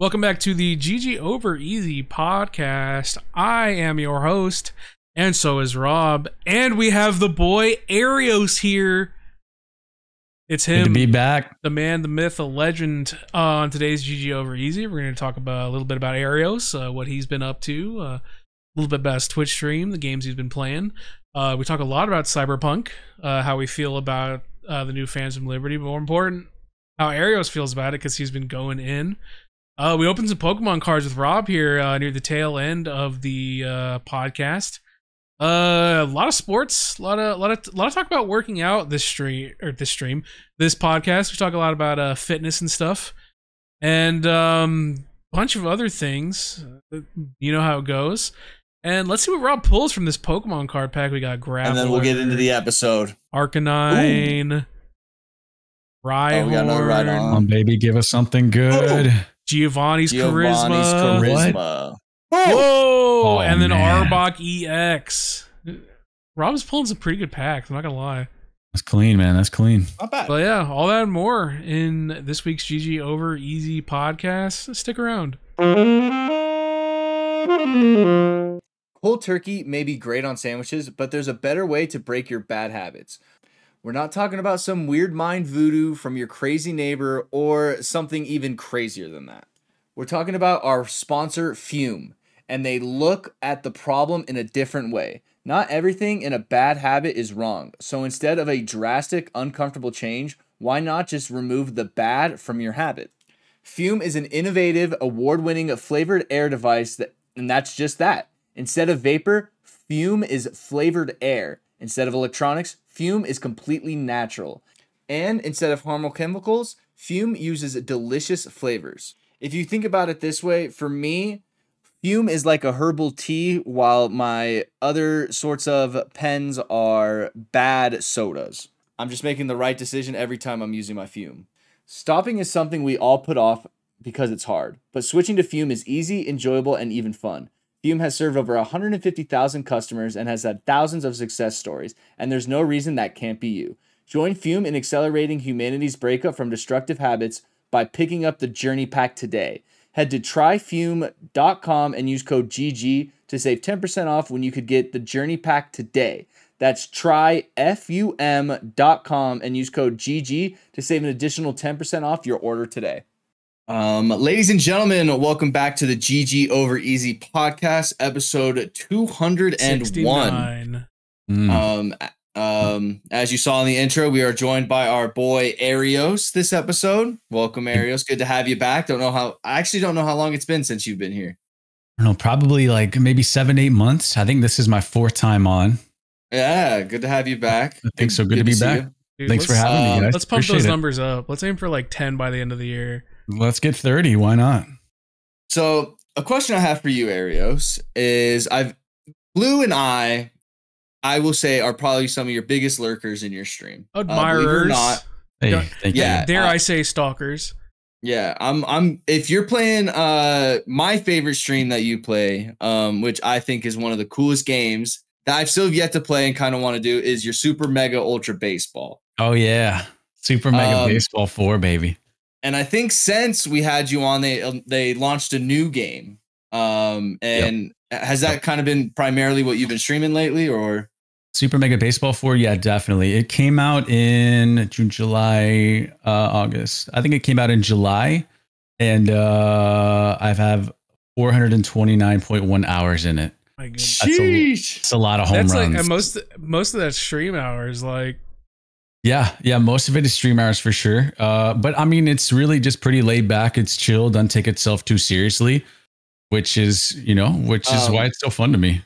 Welcome back to the GG Over Easy podcast. I am your host, and so is Rob. And we have the boy Aaerios here. It's Good to him, be back. the man, the myth, the legend. Uh, on today's GG Over Easy, we're going to talk about a little bit about Aaerios, uh, what he's been up to, uh, a little bit about his Twitch stream, the games he's been playing. Uh, we talk a lot about Cyberpunk, uh, how we feel about uh, the new Phantom Liberty, but more important, how Aaerios feels about it because he's been going in. Uh, we opened some Pokemon cards with Rob here uh, near the tail end of the uh, podcast. Uh, a lot of sports, a lot of, a lot of, a lot of talk about working out this stream or this stream, this podcast. We talk a lot about uh, fitness and stuff, and um, bunch of other things. Uh, You know how it goes. And let's see what Rob pulls from this Pokemon card pack we got. Graveler, and then we'll get into the episode. Arcanine, Rhyhorn, Oh, we got another Rhydon. Come on, baby, give us something good. Giovanni's, Giovanni's charisma. charisma. Whoa! Oh, and then man. Arbok EX. Rob's pulling some pretty good packs. I'm not gonna lie. That's clean, man. That's clean. Not bad. But yeah, all that and more in this week's GG Over Easy podcast. Stick around. Cold turkey may be great on sandwiches, but there's a better way to break your bad habits. We're not talking about some weird mind voodoo from your crazy neighbor or something even crazier than that. We're talking about our sponsor, Fume, and they look at the problem in a different way. Not everything in a bad habit is wrong, so instead of a drastic, uncomfortable change, why not just remove the bad from your habit? Fume is an innovative, award winning flavored air device, that, and that's just that. Instead of vapor, Fume is flavored air. Instead of electronics, Fume is completely natural. And instead of harmful chemicals, Fume uses delicious flavors. If you think about it this way, for me, Fume is like a herbal tea, while my other sorts of pens are bad sodas. I'm just making the right decision every time I'm using my Fume. Stopping is something we all put off because it's hard, but switching to Fume is easy, enjoyable, and even fun. Fume has served over 150,000 customers and has had thousands of success stories, and there's no reason that can't be you. Join Fume in accelerating humanity's breakup from destructive habits by picking up the Journey Pack today. Head to tryfume.com and use code GG to save 10% off when you could get the Journey Pack today. That's tryfume.com and use code GG to save an additional 10% off your order today. Um, ladies and gentlemen, welcome back to the GG Over Easy podcast, episode 201. 69. Mm. Um, um, as you saw in the intro, we are joined by our boy Aaerios this episode. Welcome, Aaerios. Good to have you back. Don't know how I actually don't know how long it's been since you've been here. I don't know, probably like maybe seven, eight months. I think this is my fourth time on. Yeah, good to have you back. I think so. Good to be see back. Dude, Thanks for having um, me, guys. Let's pump Appreciate those it. numbers up. Let's aim for like 10 by the end of the year. Let's get 30. Why not? So, a question I have for you, Aaerios, is I've Blue and I, I will say, are probably some of your biggest lurkers in your stream. Uh, or not, Hey, thank yeah. you. Dare uh, I say stalkers? Yeah, I'm I'm if you're playing uh my favorite stream that you play, um, which I think is one of the coolest games that I've still yet to play and kind of want to do is your super mega ultra baseball. Oh, yeah. Super Mega Um, Baseball 4, baby. And I think since we had you on, they um, they launched a new game. Um, and has that kind of been primarily what you've been streaming lately, or Super Mega Baseball 4, yeah, definitely. It came out in June, July, uh, August. I think it came out in July, and uh, I've have 429.1 hours in it. My goodness. That's a- sheesh? It's a lot of home That's runs. like and most most of that stream hours like yeah, yeah, most of it is stream hours for sure. Uh, but I mean, it's really just pretty laid back. It's chill, doesn't take itself too seriously, which is, you know, which is Um, why it's so fun to me.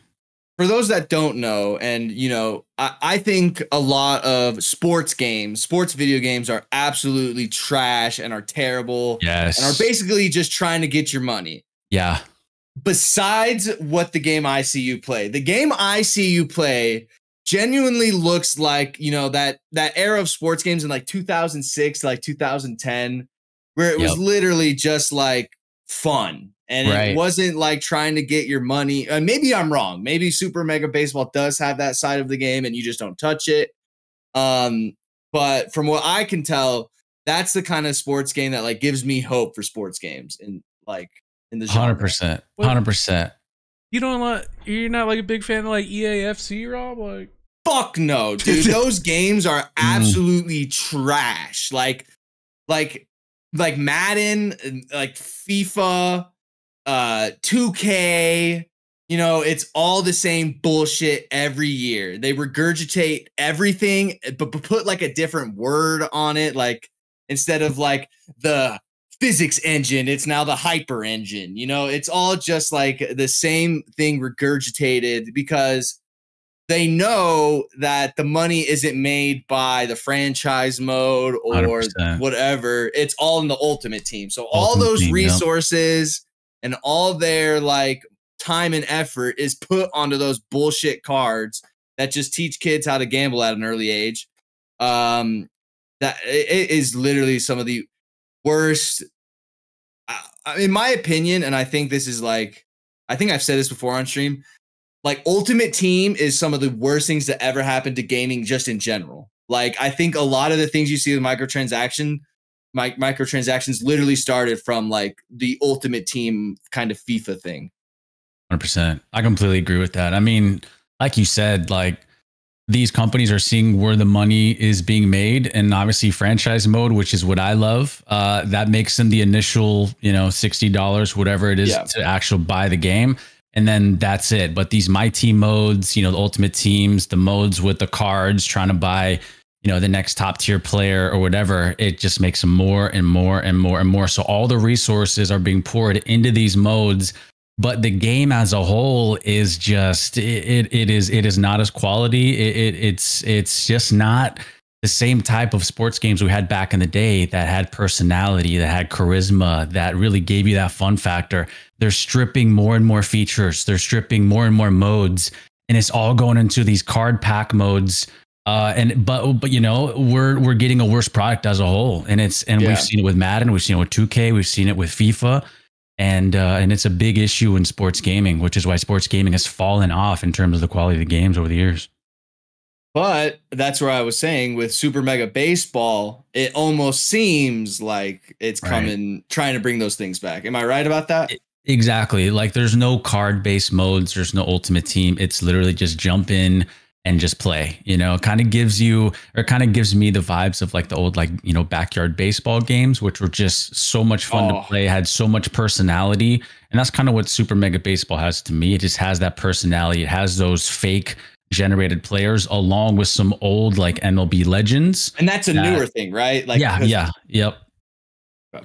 for those that don't know, and you know, I, I think a lot of sports games, sports video games are absolutely trash and are terrible Yes. and are basically just trying to get your money. yeah. Besides what the game I see you play, the game I see you play genuinely looks like, you know, that that era of sports games in like 2006 like 2010 where it was literally just like fun and Right. it wasn't like trying to get your money. Uh, maybe I'm wrong. Maybe Super Mega Baseball does have that side of the game and you just don't touch it. Um, but from what I can tell, that's the kind of sports game that like gives me hope for sports games and like in the genre. Hundred percent, hundred percent. You don't like you're not like a big fan of like EAFC, Rob? Like Fuck no, dude. Those games are absolutely trash. Like, like, like Madden, like FIFA, uh, 2K. You know, it's all the same bullshit every year. They regurgitate everything, but, but put like a different word on it. Like instead of like the physics engine, it's now the hyper engine. You know, it's all just like the same thing regurgitated because they know that the money isn't made by the franchise mode or 100%. whatever. It's all in the ultimate team. So all those Team, yep. resources and all their like time and effort is put onto those bullshit cards that just teach kids how to gamble at an early age. Um, that it is literally some of the worst. I- I- In my opinion, and I think this is like, I think I've said this before on stream. Like Ultimate Team is some of the worst things that ever happened to gaming, just in general. Like I think a lot of the things you see with microtransaction, mic- microtransactions, literally started from like the Ultimate Team kind of FIFA thing. Hundred percent. I completely agree with that. I mean, like you said, like these companies are seeing where the money is being made, and obviously franchise mode, which is what I love. Uh, that makes them the initial, you know, sixty dollars, whatever it is, Yeah. to actually buy the game, and then that's it. But these my team modes, you know, the ultimate teams, the modes with the cards, trying to buy. You know, the next top tier player or whatever, it just makes them more and more and more and more. So all the resources are being poured into these modes but the game as a whole is just it, it, it is it is not as quality it, it it's it's just not the same type of sports games we had back in the day that had personality that had charisma that really gave you that fun factor they're stripping more and more features they're stripping more and more modes and it's all going into these card pack modes uh, and but but you know we're we're getting a worse product as a whole and it's and Yeah. we've seen it with Madden we've seen it with 2K we've seen it with FIFA and uh, and it's a big issue in sports gaming, which is why sports gaming has fallen off in terms of the quality of the games over the years. But that's where I was saying with Super Mega Baseball, it almost seems like it's Right. coming, trying to bring those things back. Am I right about that? Exactly. Like there's no card based modes, there's no ultimate team. It's literally just jump in and just play. You know, it kind of gives you or kind of gives me the vibes of like the old like, you know, backyard baseball games, which were just so much fun Oh. to play, had so much personality. And that's kind of what Super Mega Baseball has to me. It just has that personality. It has those fake generated players along with some old like MLB legends. and that's a that- newer thing, right? Like, yeah, yeah, yep. Oh.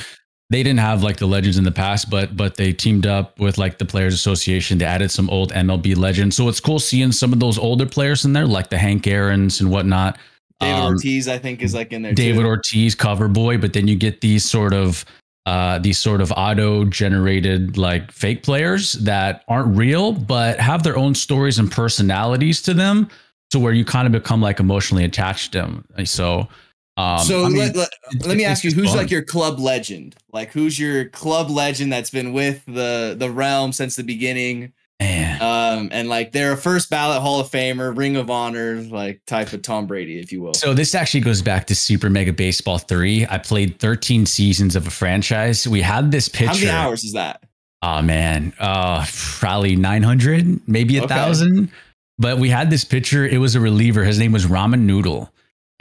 They didn't have like the legends in the past, but but they teamed up with like the Players Association. They added some old MLB legends, so it's cool seeing some of those older players in there, like the Hank Aaron's and whatnot. David Um, Ortiz, I think, is like in there. David too. Ortiz, cover boy, but then you get these sort of uh, these sort of auto generated like fake players that aren't real, but have their own stories and personalities to them, to where you kind of become like emotionally attached to them. So. Um, so I mean, let, let, let me ask you, who's fun. like your club legend? Like, who's your club legend that's been with the the realm since the beginning? Man. Um, and like they're a first ballot Hall of Famer, Ring of Honor, like type of Tom Brady, if you will. So this actually goes back to Super Mega Baseball 3. I played 13 seasons of a franchise. We had this How many hours is that? Oh man, uh probably 900, maybe a Okay. thousand. But we had this pitcher. It was a reliever. His name was Ramen Noodle.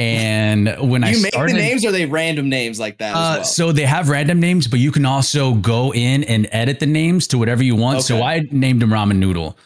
And when I you make started, the names, are they random names like that? uh, as well? so they have random names, but you can also go in and edit the names to whatever you want. So I named him Ramen Noodle.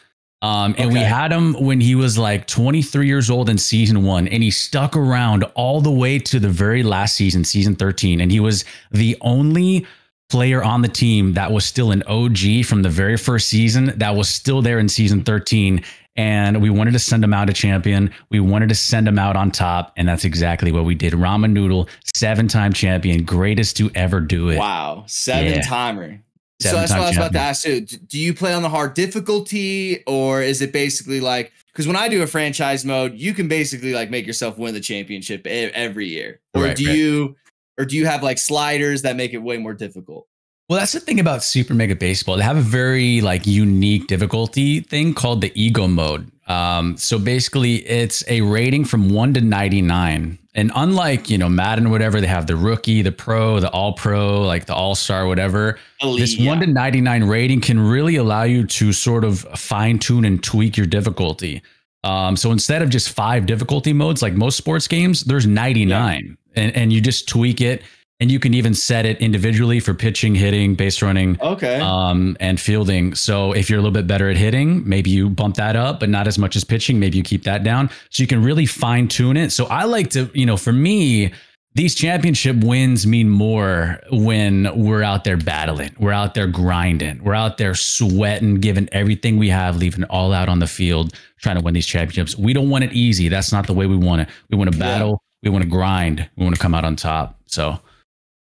Um, and we had him when he was like 23 years old in season one, and he stuck around all the way to the very last season, season 13. And he was the only player on the team that was still an OG from the very first season that was still there in season 13. And we wanted to send him out a champion. We wanted to send him out on top. And that's exactly what we did. Ramen Noodle, seven time champion, greatest to ever do it. Wow, seven Yeah. timer. so that's what I was about to ask you. Do you play on the hard difficulty, or is it basically like? Because when I do a franchise mode, you can basically like make yourself win the championship every year. Or Right, do right. you, or do you have like sliders that make it way more difficult? Well, that's the thing about Super Mega Baseball. They have a very like unique difficulty thing called the ego mode. Um, so basically, it's a rating from one to ninety nine, And unlike, you know, Madden or whatever, they have the rookie, the pro, the all pro, like the all star, whatever. Elite, this yeah. 1 to 99 rating can really allow you to sort of fine tune and tweak your difficulty. Um, so instead of just five difficulty modes, like most sports games, there's 99 and, and you just tweak it and you can even set it individually for pitching, hitting, base running, Okay. um, and fielding. So if you're a little bit better at hitting, maybe you bump that up, but not as much as pitching. Maybe you keep that down. So you can really fine tune it. So I like to, you know, for me, these championship wins mean more when we're out there battling, we're out there grinding, we're out there sweating, giving everything we have, leaving all out on the field, trying to win these championships. We don't want it easy. That's not the way we want it. We want to Yeah. battle. We want to grind. We want to come out on top. So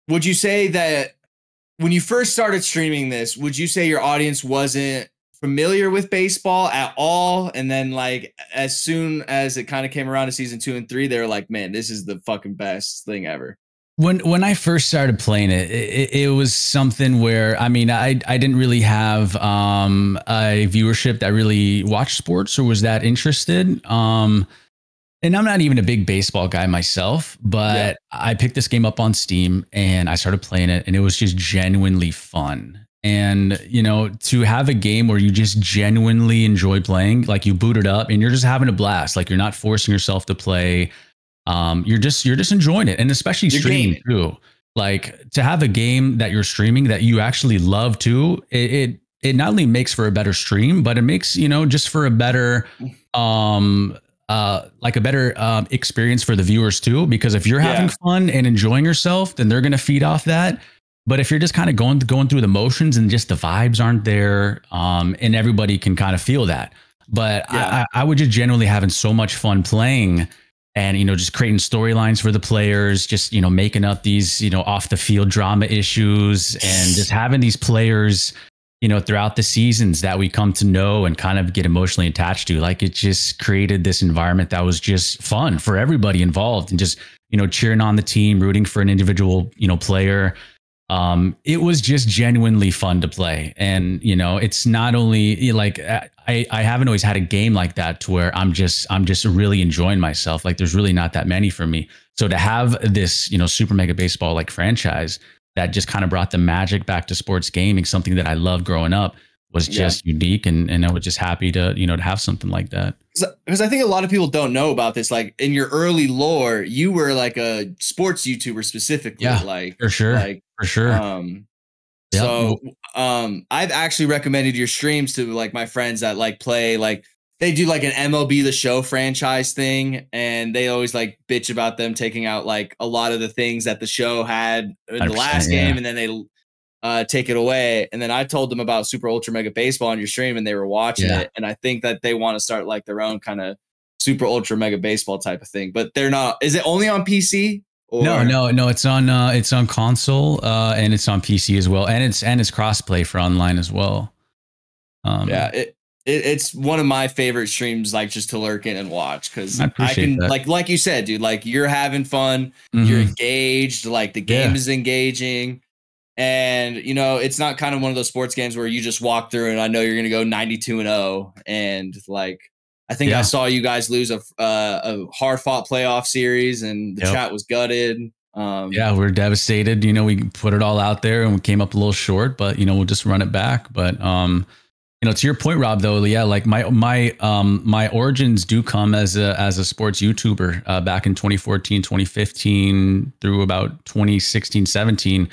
would you say that when you first started streaming this, would you say your audience wasn't familiar with baseball at all? And then, like, as soon as it kind of came around to season two and three, they were like, man, this is the fucking best thing ever. when when I first started playing it, it, it was something where I mean I I didn't really have um, a viewership that really watched sports or was that interested. Um, and I'm not even a big baseball guy myself, but Yeah. I picked this game up on Steam and I started playing it, and it was just genuinely fun. And you know, to have a game where you just genuinely enjoy playing, like you boot it up and you're just having a blast, like you're not forcing yourself to play um, you're just you're just enjoying it, and especially You're streaming too. Like to have a game that you're streaming that you actually love too. It, it it not only makes for a better stream, but it makes you know just for a better um uh like a better um, experience for the viewers too. Because if you're having Yeah. fun and enjoying yourself, then they're gonna feed off that. But if you're just kind of going going through the motions and just the vibes aren't there, um, and everybody can kind of feel that. But Yeah. I, I, I would just generally having so much fun playing and you know just creating storylines for the players just you know making up these you know off the field drama issues and just having these players you know throughout the seasons that we come to know and kind of get emotionally attached to like it just created this environment that was just fun for everybody involved and just you know cheering on the team rooting for an individual you know player um, it was just genuinely fun to play. And, you know, it's not only like I, I haven't always had a game like that to where I'm just, I'm just really enjoying myself. Like there's really not that many for me. So to have this, you know, super mega baseball like franchise that just kind of brought the magic back to sports gaming, something that I loved growing up was Yeah. just unique. And, and I was just happy to, you know, to have something like that. Because I think a lot of people don't know about this. Like in your early lore, you were like a sports YouTuber specifically. Yeah, like For sure. like for sure. Um, Yep. so um, I've actually recommended your streams to like my friends that like play like they do like an MLB the Show franchise thing, and they always like bitch about them taking out like a lot of the things that the show had in the 100%, last yeah. game, and then they uh, take it away. And then I told them about Super Ultra Mega Baseball on your stream, and they were watching Yeah. it. And I think that they want to start like their own kind of Super Ultra Mega Baseball type of thing, but they're not. Is it only on PC? Or? No, no, no. It's on uh, it's on console uh, and it's on PC as well, and it's and it's crossplay for online as well. Um, yeah it, it it's one of my favorite streams like just to lurk in and watch because I I, can that. like like you said dude like you're having fun you're mhm. engaged like the game Yeah. is engaging and you know it's not kind of one of those sports games where you just walk through and i know you're gonna go 92 and 0 and like i think i saw you guys lose a uh, a hard fought playoff series and the Yep. chat was gutted um yeah, we're devastated. You know, we put it all out there and we came up a little short, but you know, we'll just run it back. But um, you know, to your point, Rob, though, yeah, like my my um my origins do come as a as a sports YouTuber uh, back in 2014, 2015 through about 2016, 17.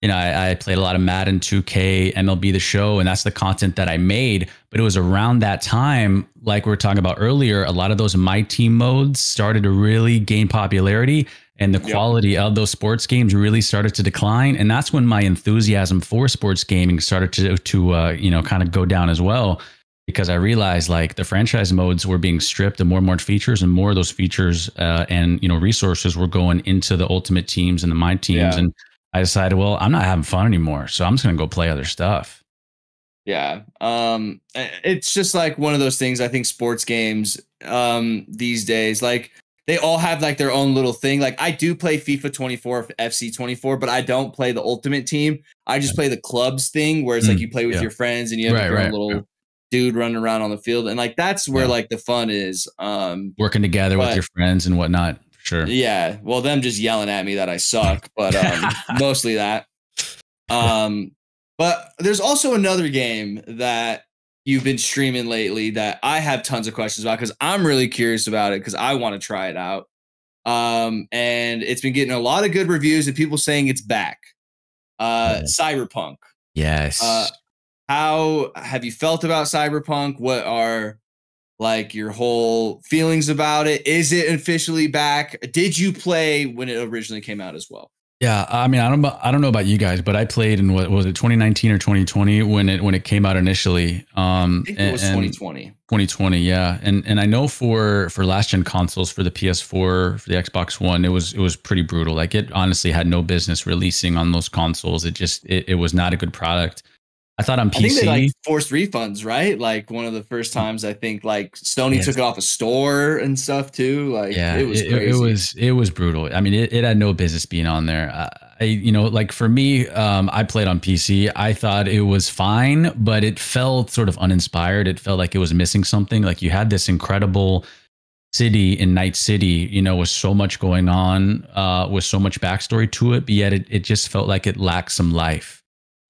You know, I, I played a lot of Madden 2K, MLB the show, and that's the content that I made. But it was around that time, like we were talking about earlier, a lot of those My Team modes started to really gain popularity and the Yep. quality of those sports games really started to decline and that's when my enthusiasm for sports gaming started to to uh, you know kind of go down as well because i realized like the franchise modes were being stripped of more and more features and more of those features uh, and you know resources were going into the ultimate teams and the mind teams Yeah. and i decided well i'm not having fun anymore so i'm just going to go play other stuff Yeah. Um it's just like one of those things I think sports games um these days like they all have like their own little thing. Like I do play FIFA 24 FC 24, but I don't play the ultimate team. I just play the clubs thing where it's like Mm, you play with yeah. your friends and you have Right, your own right, little yeah. dude running around on the field and like that's where Yeah. like the fun is. Um working together with your friends and whatnot sure. Yeah, well, them just yelling at me that I suck, but um, mostly that. Um, but there's also another game that you've been streaming lately that I have tons of questions about because I'm really curious about it because I want to try it out. Um, and it's been getting a lot of good reviews and people saying it's back. Uh, Yeah. Cyberpunk. Yes. Uh, how have you felt about Cyberpunk? What are like your whole feelings about it? Is it officially back? Did you play when it originally came out as well? Yeah, I mean, I don't, know- I don't know about you guys, but I played in what was it, 2019 or 2020 when it when it came out initially. Um, I think it was 2020. 2020, yeah, and and I know for for last gen consoles for the PS4, for the Xbox One, it was it was pretty brutal. Like it honestly had no business releasing on those consoles. It just it, it was not a good product. I thought on PC. I think they like forced refunds, right? Like one of the first times I think like Sony Yes. took it off a store and stuff too. Like yeah, it was it, crazy. it was it was brutal. I mean, it, it had no business being on there. I, I you know, like for me, um, I played on PC. I thought it was fine, but it felt sort of uninspired. It felt like it was missing something. Like you had this incredible city in Night City, you know, with so much going on, uh, with so much backstory to it, but yet it, it just felt like it lacked some life.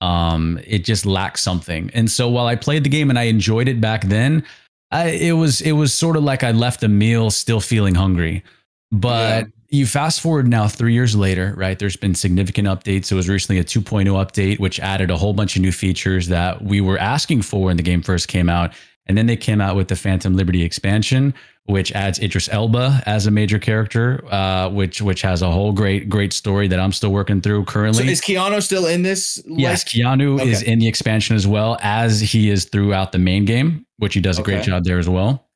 Um, it just lacked something. And so while I played the game and I enjoyed it back then, I, it was it was sort of like I left a meal still feeling hungry. But you fast forward now three years later, right? There's been significant updates. It was recently a 2.0 update, which added a whole bunch of new features that we were asking for when the game first came out. And then they came out with the Phantom Liberty expansion, which adds Idris Elba as a major character, uh, which which has a whole great great story that I'm still working through currently. so is Keanu still in this? Yes, like- Keanu is in the expansion as well as he is throughout the main game, which he does a great job there as well.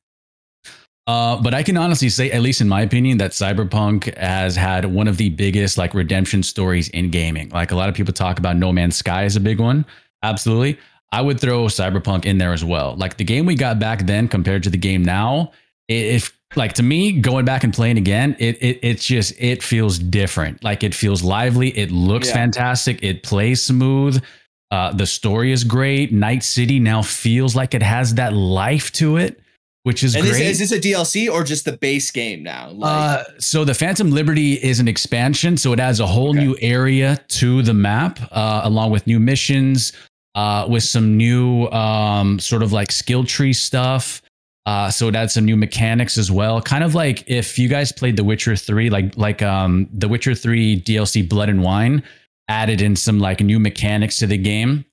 Uh, but I can honestly say, at least in my opinion, that Cyberpunk has had one of the biggest like redemption stories in gaming. Like a lot of people talk about No Man's Sky as a big one. Absolutely. I would throw Cyberpunk in there as well. Like the game we got back then compared to the game now, if like to me going back and playing again, it, it it's just it feels different. Like it feels lively. It looks Yeah. fantastic. It plays smooth. Uh, the story is great. Night City now feels like it has that life to it, which is And great. is, is this a DLC or just the base game now? Like, Uh, so the Phantom Liberty is an expansion, so it adds a whole Okay. new area to the map, uh, along with new missions, uh, with some new um, sort of like skill tree stuff. Uh, so it adds some new mechanics as well. Kind of like if you guys played The Witcher Three, like like um, The Witcher Three DLC Blood and Wine added in some like new mechanics to the game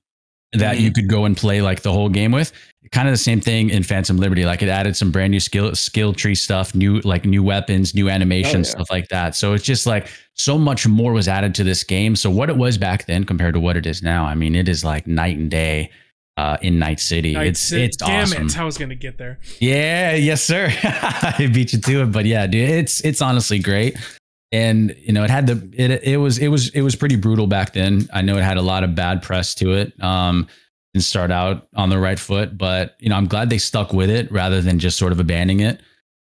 that you could go and play like the whole game with kind of the same thing in Phantom Liberty. Like it added some brand new skill skill tree stuff, new like new weapons, new animations, yeah. stuff like that. So it's just like so much more was added to this game. So what it was back then compared to what it is now, I mean, it is like night and day uh, in Night City. Night it's City- it's damn awesome. it! I was gonna get there. Yeah, yes, sir. I beat you to it, but yeah, dude, it's it's honestly great. And you know, it had the it it was it was it was pretty brutal back then. I know it had a lot of bad press to it. Um and start out on the right foot, but you know, I'm glad they stuck with it rather than just sort of abandoning it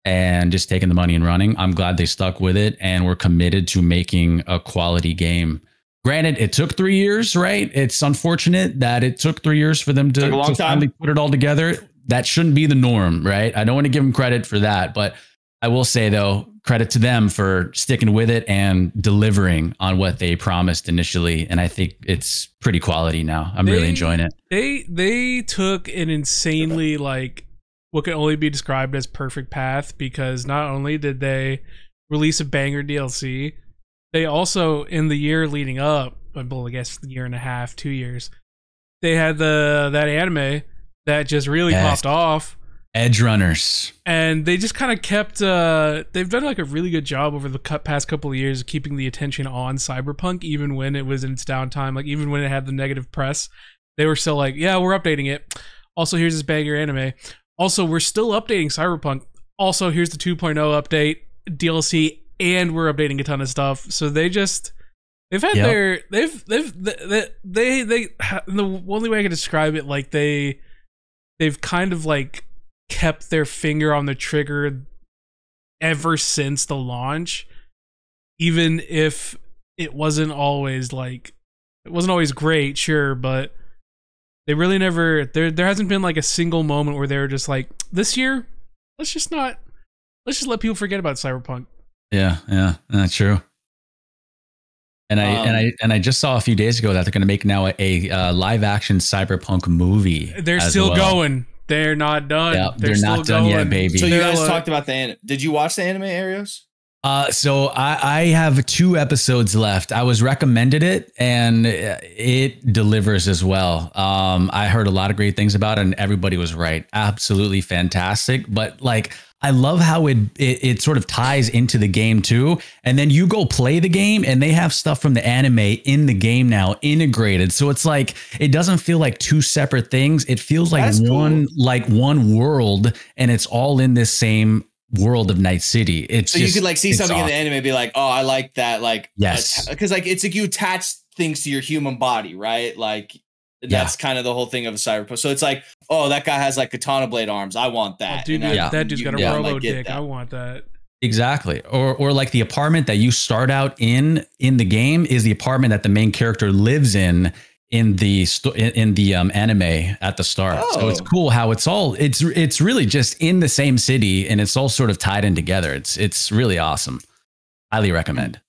and just taking the money and running. I'm glad they stuck with it and were committed to making a quality game. Granted, it took three years, right? It's unfortunate that it took three years for them to, Took a long to finally put it all together. That shouldn't be the norm, right? I don't want to give them credit for that, but I will say though, credit to them for sticking with it and delivering on what they promised initially. And I think it's pretty quality now. I'm really enjoying it. They they took an insanely like what can only be described as perfect path because not only did they release a banger DLC, they also in the year leading up, well, I guess the year and a half, two years, they had the that anime that just really Yes. popped off. Edgerunners. and they just kind of kept uh they've done like a really good job over the past couple of years of keeping the attention on cyberpunk even when it was in its downtime like even when it had the negative press they were still like yeah we're updating it also here's this banger anime also we're still updating cyberpunk also here's the 2.0 update dlc and we're updating a ton of stuff so they just they've had Yep. their they've they've they they, they the only way i can describe it like they they've kind of like kept their finger on the trigger ever since the launch even if it wasn't always like it wasn't always great sure but they really never there there hasn't been like a single moment where they're just like this year let's just not let's just let people forget about cyberpunk Yeah, yeah, that's true. And I Um, and I and I just saw a few days ago that they're going to make now a, a uh, live action cyberpunk movie. They're still well. going. They're not done. Yeah, they're, they're still not done yet, baby. So you guys talked about the anime. Did you watch the anime Aaerios? Uh, so I, I have two episodes left. I was recommended it, and it delivers as well. Um, I heard a lot of great things about it, and everybody was right. Absolutely fantastic. But like, I love how it, it it sort of ties into the game too. And then you go play the game, and they have stuff from the anime in the game now integrated. So it's like it doesn't feel like two separate things. It feels like That's cool. one like one world, and it's all in this same world of Night City. It's So just- you could like see it's something in the anime and be like, oh, I like that. Like, Yes. because like it's like you attach things to your human body, right? Like that's kind of the whole thing of a cyberpunk. So it's like, oh, that guy has like katana blade arms. I want Oh, that. dude, And Yeah. that dude's you got a can, robo like, dick. I want that. Exactly. Or or like the apartment that you start out in in the game is the apartment that the main character lives in in the sto- in, in the um, anime at the start. So it's Oh. cool how it's all it's it's really just in the same city and it's all sort of tied in together. It's it's really awesome. Highly recommend.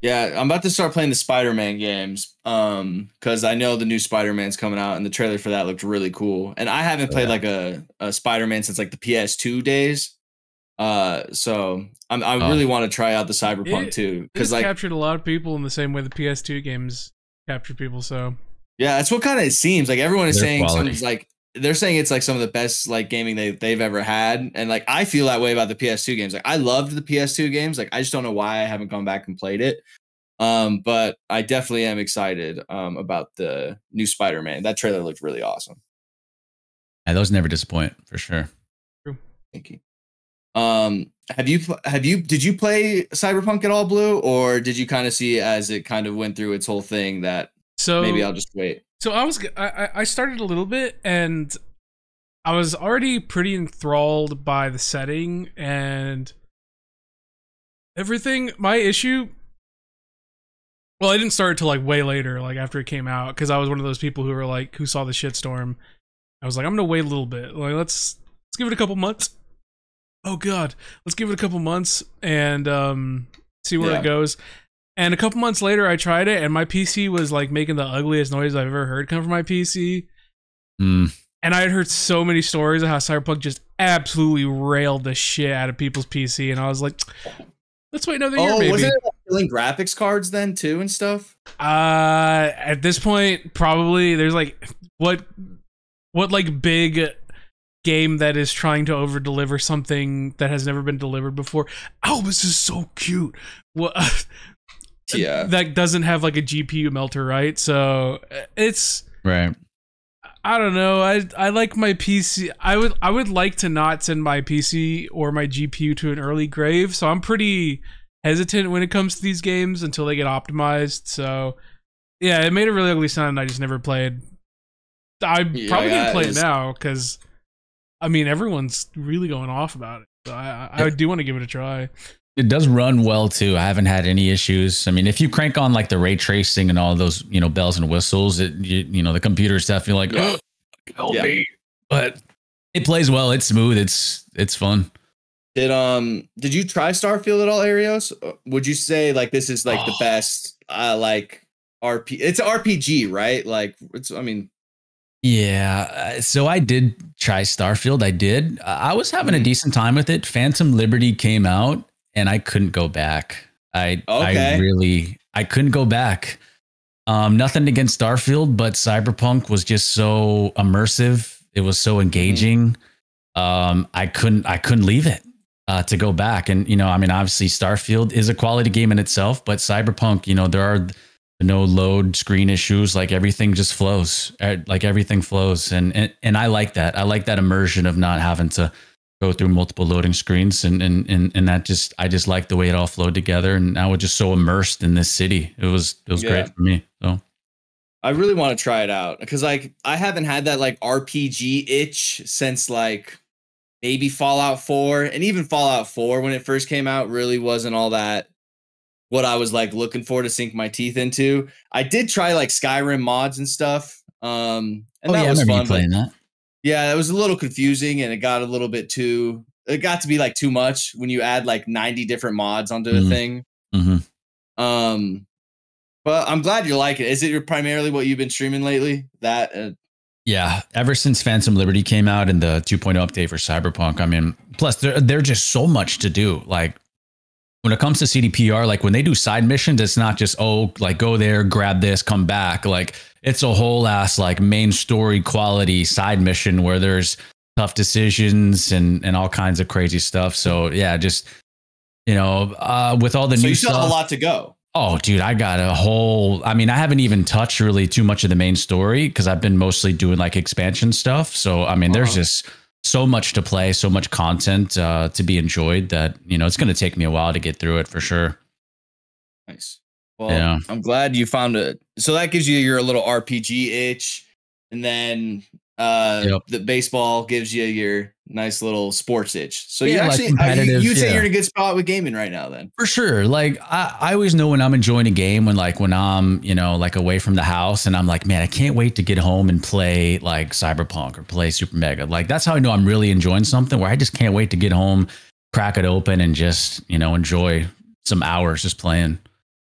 Yeah, I'm about to start playing the Spider-Man games. Um, because I know the new Spider-Man's coming out, and the trailer for that looked really cool. And I haven't played Yeah. like a, a Spider-Man since like the PS2 days. Uh, so I'm, I Oh. really want to try out the Cyberpunk It- too, because like captured a lot of people in the same way the PS2 games capture people. So yeah, that's what kind of it seems like. Everyone is Their saying quality. something's like they're saying it's like some of the best like gaming they they've ever had, and like I feel that way about the PS2 games. Like I loved the PS2 games. Like I just don't know why I haven't gone back and played it. Um, but I definitely am excited um about the new Spider-Man. That trailer looked really awesome. And those never disappoint for sure. True. Thank you. Um, have you have you did you play Cyberpunk at all, Blue, or did you kind of see as it kind of went through its whole thing that so maybe I'll just wait? So I was I I- started a little bit and I was already pretty enthralled by the setting and everything. My issue well, I didn't start until like way later, like after it came out, because I was one of those people who were like who saw the shitstorm. I was like, I'm gonna wait a little bit. Like let's let's give it a couple months. Oh god, let's give it a couple months and um see where Yeah. it goes. And a couple months later, I tried it, and my PC was like making the ugliest noise I've ever heard come from my PC. Mm, And I had heard so many stories of how Cyberpunk just absolutely railed the shit out of people's PC, and I was like, let's wait another year, Oh, maybe. wasn't it like killing graphics cards then too and stuff? Uh, at this point, probably there's like what, what like big game that is trying to over deliver something that has never been delivered before. Albus is so cute. What? Yeah. that doesn't have like a GPU melter, right? So uh, it's right. I don't know. I I like my PC. I would I would like to not send my PC or my GPU to an early grave. So I'm pretty hesitant when it comes to these games until they get optimized. So yeah, it made a really ugly sound. and I just never played. I'm Yeah, probably gonna play it now because I mean everyone's really going off about it. So I I, I do want to give it a try. It does run well too. I haven't had any issues. I mean, if you crank on like the ray tracing and all those, you know, bells and whistles, it you, you know, the computer's definitely like, Yeah. help Yeah. me. But it plays well. It's smooth. It's it's fun. Did um did you try Starfield at all, Aaerios? Uh, Would you say like this is like the Oh. best uh like RP it's an RPG, right? Like it's I mean Yeah. uh, So I did try Starfield. I did. I was having a Mhm. decent time with it. Phantom Liberty came out and I couldn't go back. I I Okay. really I couldn't go back. Um, nothing against Starfield, but Cyberpunk was just so immersive. It was so engaging. Um, I couldn't I couldn't leave it uh, to go back. And you know, I mean, obviously Starfield is a quality game in itself, but Cyberpunk, you know, there are no load screen issues. Like everything just flows. Uh, Like everything flows, and and and I like that. I like that immersion of not having to go through multiple loading screens, and and and and that just I just like the way it all flowed together, and I was just so immersed in this city. It was it was Yeah. great for me. So I really want to try it out because like I haven't had that like RPG itch since like maybe Fallout 4 and even Fallout 4 when it first came out really wasn't all that what I was like looking for to sink my teeth into. I did try like Skyrim mods and stuff. Um and oh that yeah, I was remember fun. you playing that. yeah, it was a little confusing and it got a little bit too it got to be like too much when you add like 90 different mods onto Mhm. a thing. hmm Um, but I'm glad you like it. Is it primarily what you've been streaming lately? That uh, Yeah, ever since Phantom Liberty came out and the 2.0 update for Cyberpunk, I mean, plus there there's just so much to do. Like when it comes to CDPR, like when they do side missions, it's not just oh, like go there, grab this, come back. Like it's a whole ass like main story quality side mission where there's tough decisions and and all kinds of crazy stuff. So yeah, just you know, uh, with all the so new you still stuff. have a lot to go. Oh, dude, I got a whole. I mean, I haven't even touched really too much of the main story because I've been mostly doing like expansion stuff. So, I mean, there's Uh-huh. just so much to play, so much content uh, to be enjoyed that you know it's going to take me a while to get through it for sure. Nice. Well, Yeah. I'm glad you found it. So that gives you your little RPG itch, and then uh, Yep. the baseball gives you your nice little sports itch. So you Yeah, like actually, uh, you, competitive, you say yeah. you're in a good spot with gaming right now. Then For sure. Like I, I always know when I'm enjoying a game when like when I'm, you know, like away from the house and I'm like, man, I can't wait to get home and play like Cyberpunk or play Super Mega. Like that's how I know I'm really enjoying something where I just can't wait to get home, crack it open and just, you know, enjoy some hours just playing.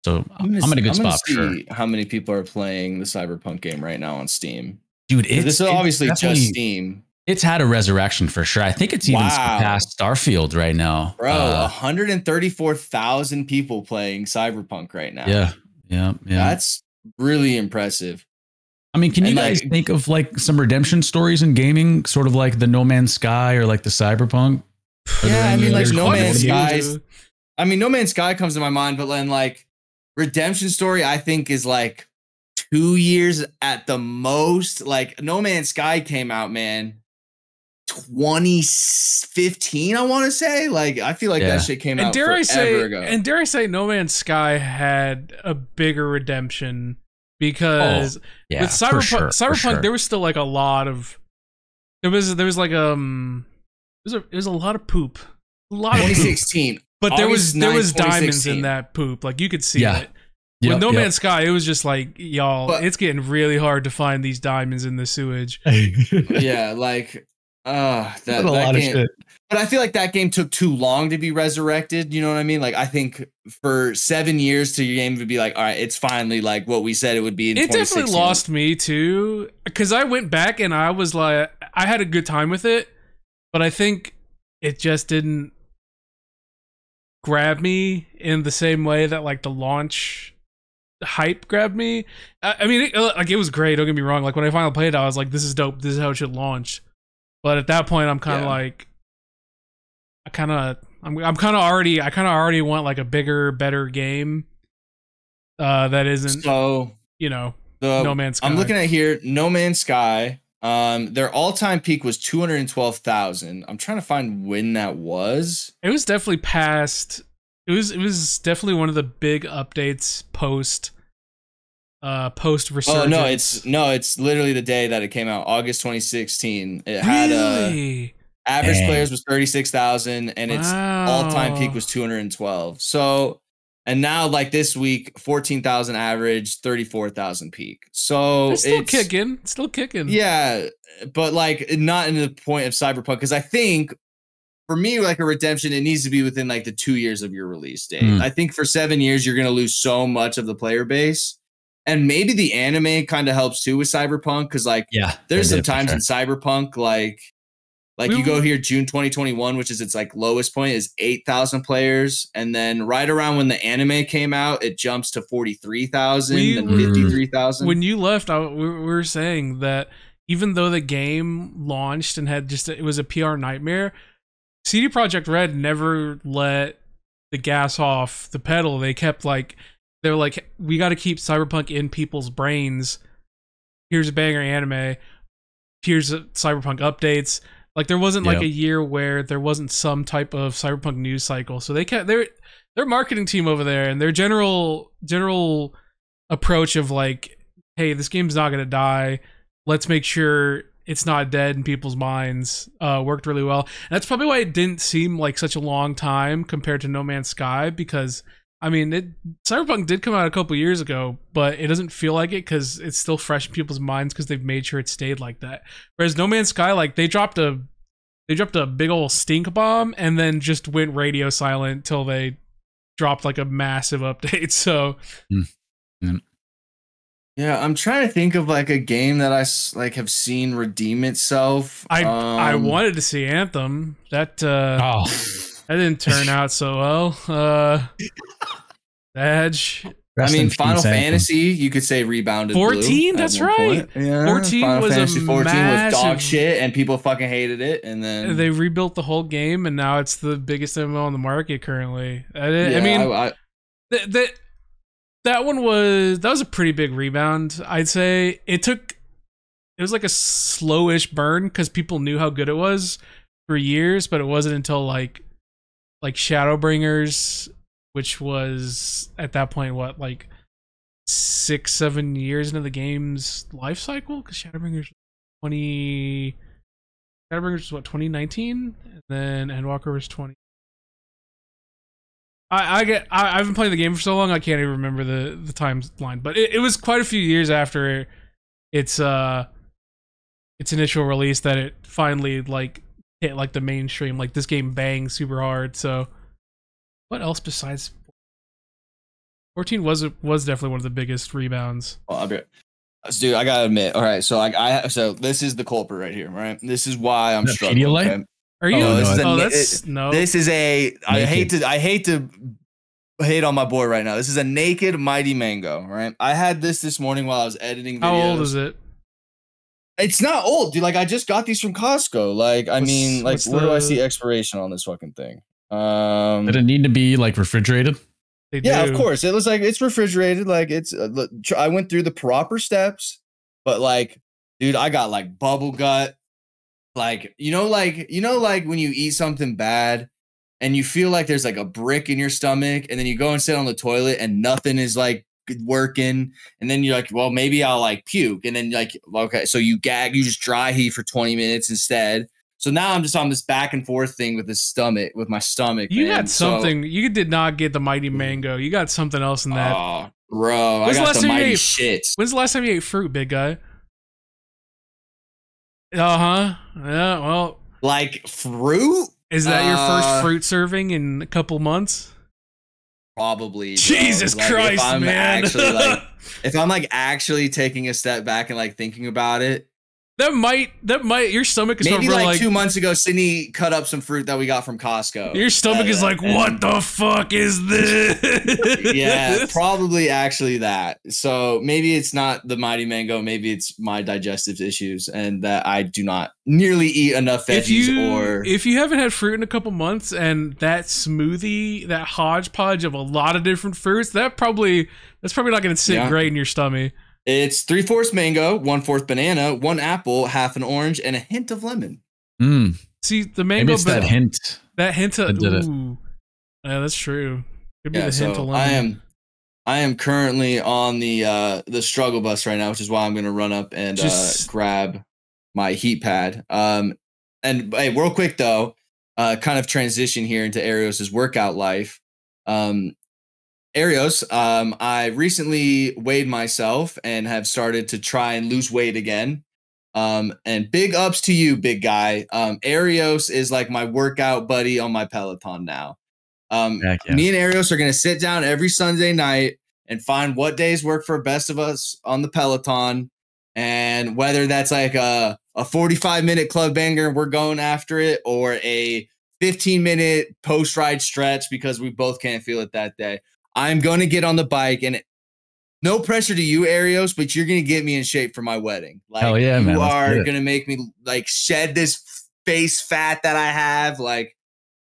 So I'm, gonna in a good I'm spot for sure. How many people are playing the Cyberpunk game right now on Steam? Dude, it's this is it's obviously just Steam, It's had a resurrection for sure. I think it's even Wow. surpassed Starfield right now. bro. Uh, 134,000 people playing Cyberpunk right now. yeah. Yeah. Yeah. that's really impressive. I mean, can you And, guys like- think of like some redemption stories in gaming, sort of like the No Man's Sky or like the Cyberpunk? Yeah, I mean, like No Man's? Sky- I mean, No Man's Sky comes to my mind, but then like Redemption Story, I think is like two years at the most. Like No Man's Sky came out, man, 2015, I want to say. Like, I feel like Yeah. that shit came And out dare forever I say, ago. and dare I say, No Man's Sky had a bigger redemption because Yeah, with Cyberpunk, sure, Cyberpunk, sure. there was still like a lot of there was there was like um there was a, there was a lot of poop, a lot of poop. 2016. But there was August there was diamonds in that poop, like you could see Yeah. it. Yep, With No yep. Man's Sky, it was just like y'all, But- it's getting really hard to find these diamonds in the sewage. yeah, like, uh, that, a that lot of game, shit. But I feel like that game took too long to be resurrected. You know what I mean? Like I think for seven years to your game would be like, all right, it's finally like what we said it would be. In it definitely lost me too because i went back and i was like i had a good time with it but i think it just didn't grab me in the same way that like the launch hype grabbed me i, I mean it, uh, like it was great don't get me wrong like when i finally played it i was like this is dope this is how it should launch but at that point i'm kind of Yeah. like i kind of i'm, I'm kind of already i kind of already want like a bigger better game uh that isn't So you know the no Man's Sky. I'm looking at here, No Man's Sky. Um, their all-time peak was 212,000. I'm trying to find when that was. It was definitely past. It was it was definitely one of the big updates post. Uh, post resurgence. Oh no, it's no, it's literally the day that it came out, August 2016. It had uh really average Dang. players was 36,000 and its all-time peak was 212. So, and now like this week, 14,000 average, 34,000 peak. So It's still it's kicking. It's still kicking. Yeah, but like not in the point of Cyberpunk because I think for me, like a redemption, it needs to be within like the two years of your release date. Hmm. I think for seven years, you're gonna lose so much of the player base. And maybe the anime kind of helps too with Cyberpunk because like Yeah. there's some times sure. in Cyberpunk like like We you go here June 2021, which is its like lowest point is 8,000 players, and then right around when the anime came out, it jumps to 43,000 We and were- 53,000. When you left, I, we we were saying that even though the game launched and had just it was a PR nightmare, CD Projekt Red never let the gas off the pedal. They kept like they were like, we got to keep Cyberpunk in people's brains. Here's a banger anime. Here's a Cyberpunk updates. Like there wasn't like a year where there wasn't some type of Cyberpunk news cycle. So they kept their their marketing team over there and their general general approach of like, hey, this game's not gonna die. Let's make sure it's not dead in people's minds. Uh, worked really well. And that's probably why it didn't seem like such a long time compared to No Man's Sky because I mean, it Cyberpunk did come out a couple years ago, but it doesn't feel like it because it's still fresh in people's minds because they've made sure it stayed like that. Whereas No Man's Sky, like they dropped a they dropped a big old stink bomb and then just went radio silent till they dropped like a massive update. So Yeah, I'm trying to think of like a game that I like have seen redeem itself. I I Um, wanted to see Anthem. That uh Oh, that didn't turn out so well. Uh Edge. I mean, Final peace, Anthem. Fantasy, you could say rebounded. 14, that's right. Yeah, 14 Final was a Fantasy 14 was dog shit, and people fucking hated it. And then They rebuilt the whole game and now it's the biggest MMO on the market currently. I, I mean I, I, that that that one was that was a pretty big rebound. I'd say it took it was like a slowish burn because people knew how good it was for years, but it wasn't until like like Shadowbringers, which was at that point what like six seven years into the game's life cycle because Shadowbringers twenty Shadowbringers was what twenty nineteen and then Endwalker was twenty. I, I get I, I've been playing the game for so long I can't even remember the the timeline, but it, it was quite a few years after its uh its initial release that it finally like hit like the mainstream. Like this game bangs super hard. So what else besides 14 was was definitely one of the biggest rebounds. well, I'll be, dude, I gotta admit. All right, so like I so this is the culprit right here, right? This is why I'm Is that struggling. Pedialyte? okay? Are you? Oh, this is oh, a oh, na- that's no. This is a. I Naked. hate to. I hate to hate on my boy right now. This is a naked mighty mango, right? I had this this morning while I was editing. Videos. How old is it? It's not old, dude. Like I just got these from Costco. Like I What's- mean, like what's where do I see expiration on this fucking thing? Um, Did it need to be like refrigerated? They yeah, do. of course. It was like it's refrigerated. Like it's. Uh, I went through the proper steps, but like, dude, I got like bubble gut. Like you know, like you know, like when you eat something bad, and you feel like there's like a brick in your stomach, and then you go and sit on the toilet, and nothing is like working, and then you're like, well, maybe I'll like puke, and then like, okay, so you gag, you just dry heat for 20 minutes instead. So now I'm just on this back and forth thing with this stomach, with my stomach. You man. got So- something. you did not get the mighty mango. You got something else in that. Oh, bro, I When's the got last the time you mighty ate- shits. When's the last time you ate fruit, big guy? Uh huh. Yeah. Well, Like fruit? is that your Uh, first fruit serving in a couple months? Probably. Jesus Like, if Christ, I'm man! Actually, like, if I'm like actually taking a step back and like thinking about it, that might. That might. Your stomach is maybe like, like. two months ago, Sydney cut up some fruit that we got from Costco. your stomach Uh, is like, and- what the fuck is this? yeah, probably actually that. So maybe it's not the mighty mango. Maybe it's my digestive issues and that I do not nearly eat enough veggies if you or if you haven't had fruit in a couple months and that smoothie that hodgepodge of a lot of different fruits that probably that's probably not going to sit Yeah. great in your stomach it's three fourths mango, one fourth banana, one apple, half an orange, and a hint of lemon. Mm, see the maybe mango it's that hint. that hint of that did it. ooh yeah that's true could be Yeah, the hint so of I lemon am I am currently on the uh the struggle bus right now, which is why I'm gonna run up and Just- uh grab my heat pad. Um and hey, real quick though, uh kind of transition here into Aaerios's workout life. Um Aaerios, um, I recently weighed myself and have started to try and lose weight again. Um, and big ups to you, big guy. Um, Aaerios is like my workout buddy on my Peloton now. Um, yeah. me and Aaerios are gonna sit down every Sunday night and find what days work for best of us on the Peloton, and whether that's like a a 45 minute club banger, we're going after it, or a 15 minute post ride stretch because we both can't feel it that day. I'm going to get on the bike and no pressure to you, Aaerios, but you're going to get me in shape for my wedding. Like, Hell yeah, you man, let's are going to make me like shed this face fat that I have. Like,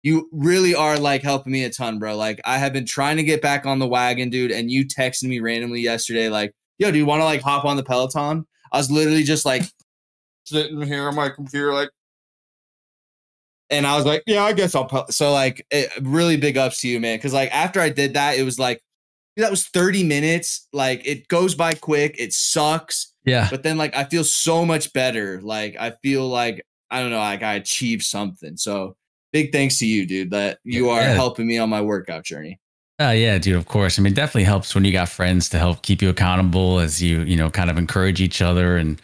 you really are like helping me a ton, bro. Like, I have been trying to get back on the wagon, dude. And you texted me randomly yesterday, like, yo, do you want to like hop on the Peloton? I was literally just like sitting here on my computer, like, and I was like, yeah, I guess I'll. Po-. So like, it, really big ups to you, man. Because like after I did that, it was like that was thirty minutes. Like it goes by quick. It sucks, Yeah. but then like I feel so much better. Like I feel like I don't know, like I achieved something. So big thanks to you, dude. That you are Yeah. helping me on my workout journey. Oh yeah, dude. Of course. I mean, it definitely helps when you got friends to help keep you accountable as you, you know, kind of encourage each other and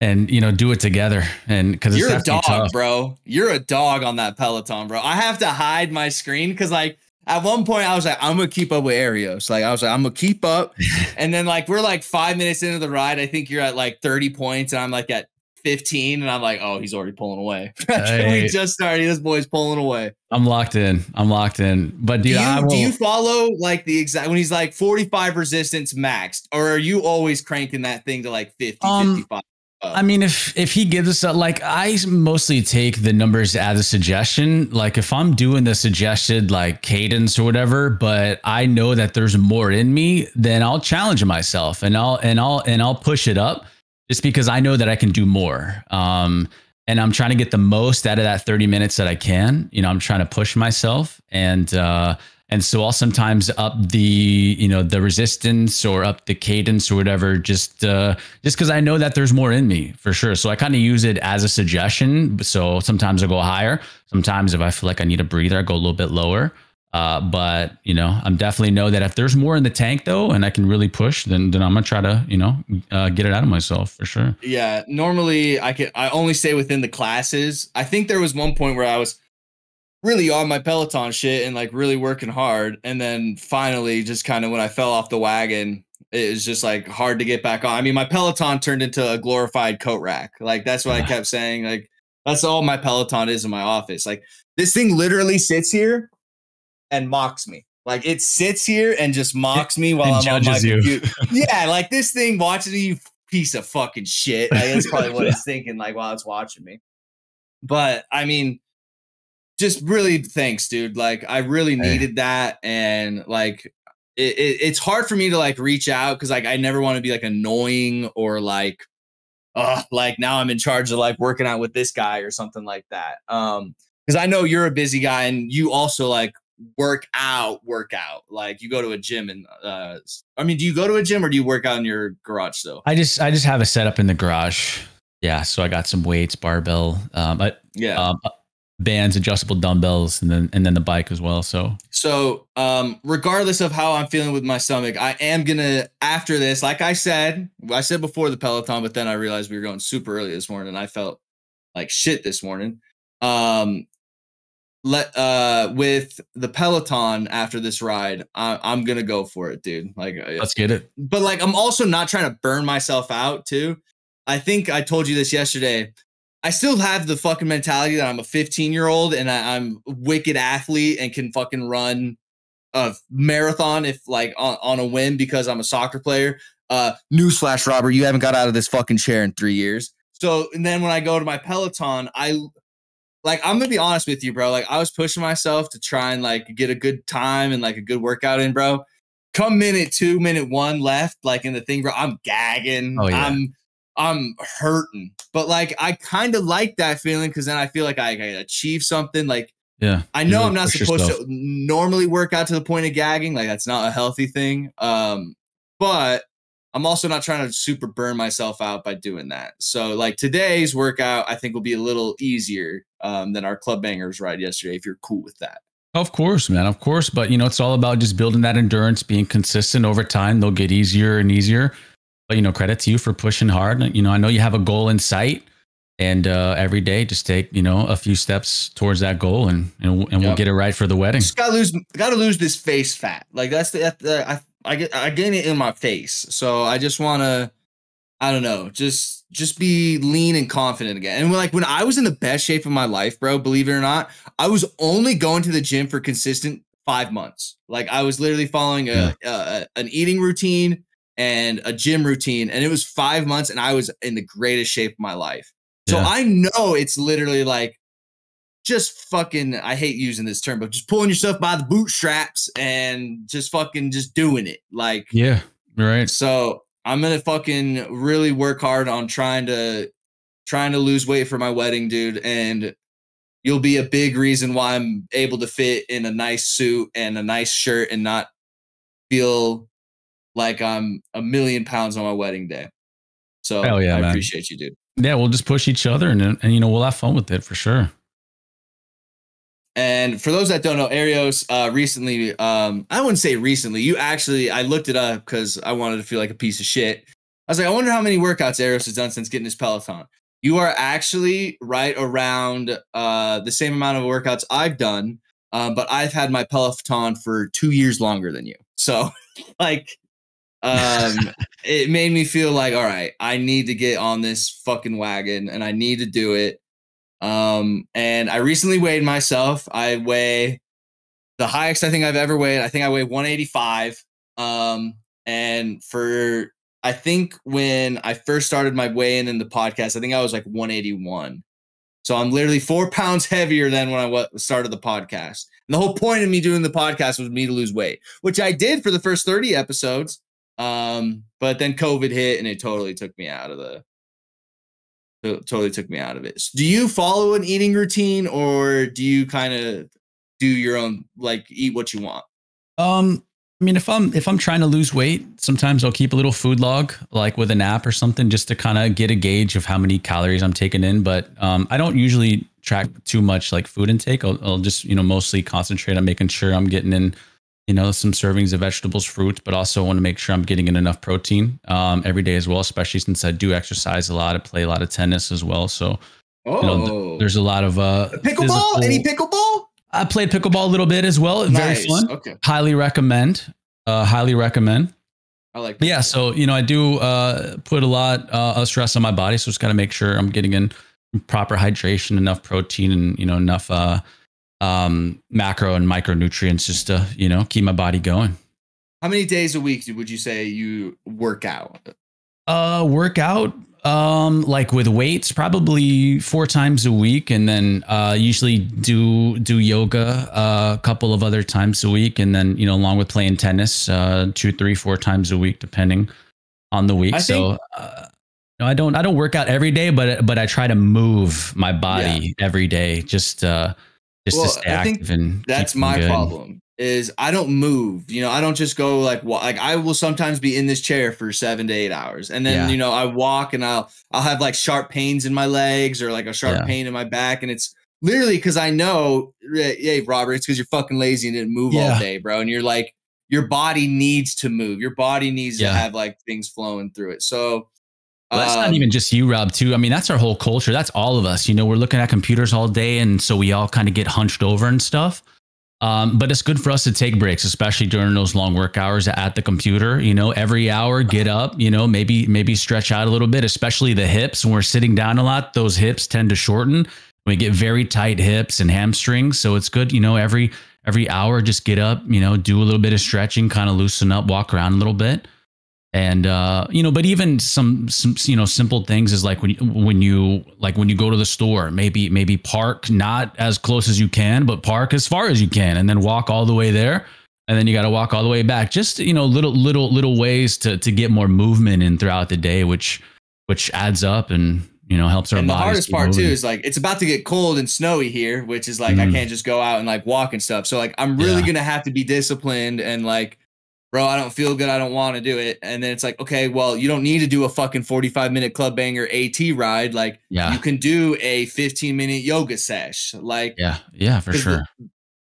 and you know do it together. And because you're a dog, bro. You're a dog on that Peloton, bro. I have to hide my screen because like at one point I was like, I'm gonna keep up with Aaerios. Like I was like, I'm gonna keep up. and then like we're like five minutes into the ride. I think you're at like 30 points, and I'm like at 15, and I'm like, oh, he's already pulling away. Hey. we just started. This boy's pulling away. I'm locked in. I'm locked in. But do you, do you follow like the exact when he's like 45 resistance maxed, or are you always cranking that thing to like 50, um, 55? I mean, if if he gives us a, like, I mostly take the numbers as a suggestion. Like, if I'm doing the suggested like cadence or whatever, but I know that there's more in me, then I'll challenge myself and I'll and I'll and I'll push it up just because I know that I can do more. Um, and I'm trying to get the most out of that 30 minutes that I can. You know, I'm trying to push myself and uh and so I'll sometimes up the you know the resistance or up the cadence or whatever just uh just because I know that there's more in me for sure. So I kind of use it as a suggestion. So sometimes I go higher. Sometimes if I feel like I need a breather, I go a little bit lower. Uh, but you know, I'm definitely know that if there's more in the tank though, and I can really push, then then I'm gonna try to you know uh, get it out of myself for sure. Yeah, normally I can I only stay within the classes. I think there was one point where I was really on my Peloton shit and like really working hard, and then finally just kind of when I fell off the wagon, it was just like hard to get back on. I mean, my Peloton turned into a glorified coat rack. Like that's what I kept saying. Like that's all my Peloton is in my office. Like this thing literally sits here and mocks me. Like it sits here and just mocks me while I'm on my you. computer. yeah, like this thing watching you piece of fucking shit. Like, that's probably what it's thinking like while it's watching me. But I mean, just really thanks, dude. Like I really needed that, and like it, it, it's hard for me to like reach out because like I never want to be like annoying or like, uh, like now I'm in charge of like working out with this guy or something like that. Um, because I know you're a busy guy and you also like work out, work out. Like you go to a gym and uh I mean, do you go to a gym or do you work out in your garage though? I just I just have a setup in the garage. Yeah, so I got some weights, barbell, um, but yeah, um, bands, adjustable dumbbells, and then and then the bike as well. So so um, regardless of how I'm feeling with my stomach, I am gonna after this, like I said, I said before the Peloton, but then I realized we were going super early this morning. and I felt like shit this morning. Um, let uh with the peloton after this ride I, i'm gonna go for it dude like uh, let's get it but like i'm also not trying to burn myself out too i think i told you this yesterday i still have the fucking mentality that i'm a 15 year old and I, i'm wicked athlete and can fucking run a marathon if like on, on a whim because i'm a soccer player uh newsflash robert you haven't got out of this fucking chair in three years so and then when i go to my peloton i like I'm gonna be honest with you, bro. Like I was pushing myself to try and like get a good time and like a good workout in, bro. Come minute two, minute one left, like in the thing, bro. I'm gagging. Oh, yeah. I'm I'm hurting. But like I kind of like that feeling because then I feel like I, I achieve something. Like yeah, I know I'm not supposed yourself. to normally work out to the point of gagging. Like that's not a healthy thing. Um, but I'm also not trying to super burn myself out by doing that. So like today's workout, I think will be a little easier um, than our club bangers ride yesterday. If you're cool with that. Of course, man. Of course. But you know, it's all about just building that endurance, being consistent over time. They'll get easier and easier. But you know, credit to you for pushing hard. You know, I know you have a goal in sight, and uh, every day just take you know a few steps towards that goal, and and, and yep. we'll get it right for the wedding. Just gotta lose, gotta lose this face fat. Like that's the, that's the I I get I gain it in my face. So I just want to I don't know, just just be lean and confident again. And like when I was in the best shape of my life, bro, believe it or not, I was only going to the gym for consistent 5 months. Like I was literally following a, yeah. a an eating routine and a gym routine and it was 5 months and I was in the greatest shape of my life. So yeah. I know it's literally like just fucking I hate using this term, but just pulling yourself by the bootstraps and just fucking just doing it. Like Yeah, right. So I'm gonna fucking really work hard on trying to trying to lose weight for my wedding, dude. And you'll be a big reason why I'm able to fit in a nice suit and a nice shirt and not feel like I'm a million pounds on my wedding day. So Hell yeah, I man. appreciate you, dude. Yeah, we'll just push each other and and you know we'll have fun with it for sure. And for those that don't know, Aaerios uh, recently, um, I wouldn't say recently, you actually, I looked it up because I wanted to feel like a piece of shit. I was like, I wonder how many workouts Aaerios has done since getting his Peloton. You are actually right around uh, the same amount of workouts I've done, um, but I've had my Peloton for two years longer than you. So, like, um, it made me feel like, all right, I need to get on this fucking wagon and I need to do it. Um, and I recently weighed myself. I weigh the highest I think I've ever weighed. I think I weigh 185. Um, and for I think when I first started my weigh in in the podcast, I think I was like 181. So I'm literally four pounds heavier than when I started the podcast. And the whole point of me doing the podcast was me to lose weight, which I did for the first 30 episodes. Um, but then COVID hit and it totally took me out of the totally took me out of it. So do you follow an eating routine or do you kind of do your own like eat what you want? Um I mean, if I'm if I'm trying to lose weight, sometimes I'll keep a little food log, like with an app or something, just to kind of get a gauge of how many calories I'm taking in. But um, I don't usually track too much like food intake. I'll, I'll just you know mostly concentrate on making sure I'm getting in, you know, some servings of vegetables, fruit, but also want to make sure I'm getting in enough protein um, every day as well. Especially since I do exercise a lot, I play a lot of tennis as well. So oh, you know, th- Oh. there's a lot of uh, pickleball. physical- Any pickleball? I played pickleball a little bit as well. Very fun. Okay, Highly recommend. Uh, highly recommend. I like. Yeah, so you know, I do uh, put a lot uh, of stress on my body, so just got to make sure I'm getting in proper hydration, enough protein, and you know, enough uh, um, macro and micronutrients just to you know keep my body going. How many days a week would you say you work out? Uh, workout um like with weights probably four times a week. And then uh usually do do yoga uh, a couple of other times a week. And then you know along with playing tennis uh two three four times a week depending on the week. I so think- uh, no, I don't I don't work out every day but but I try to move my body every day. Just uh just Well, to stay I think active and That's my good. problem. Is I don't move. You know, I don't just go like like I will sometimes be in this chair for seven to eight hours, and then Yeah. you know I walk and I'll I'll have like sharp pains in my legs or like a sharp Yeah. pain in my back, and it's literally because I know, hey Robert, it's because you're fucking lazy and didn't move all day, bro, and you're like your body needs to move. Your body needs Yeah. to have like things flowing through it. So. Well, that's not um, even just you, Rob. Too. I mean, that's our whole culture. That's all of us. You know, we're looking at computers all day, and so we all kind of get hunched over and stuff. Um, but it's good for us to take breaks, especially during those long work hours at the computer. You know, every hour, get up. You know, maybe maybe stretch out a little bit, especially the hips. When we're sitting down a lot, those hips tend to shorten. We get very tight hips and hamstrings, so it's good. You know, every every hour, just get up. You know, do a little bit of stretching, kind of loosen up, walk around a little bit and uh, you know, but even some, some you know simple things is like when you, when you like when you go to the store, maybe maybe park not as close as you can, but park as far as you can, and then walk all the way there, and then you got to walk all the way back. Just you know, little little little ways to to get more movement in throughout the day, which which adds up and you know helps our and the hardest part too is like it's about to get cold and snowy here, which is like I Mhm. can't just go out and like walk and stuff. So like I'm really Yeah. gonna have to be disciplined and like, bro, I don't feel good. I don't want to do it. And then it's like, okay, well, you don't need to do a fucking 45 minute club banger AT ride. Like yeah you can do a 15 minute yoga sesh. Like yeah yeah for sure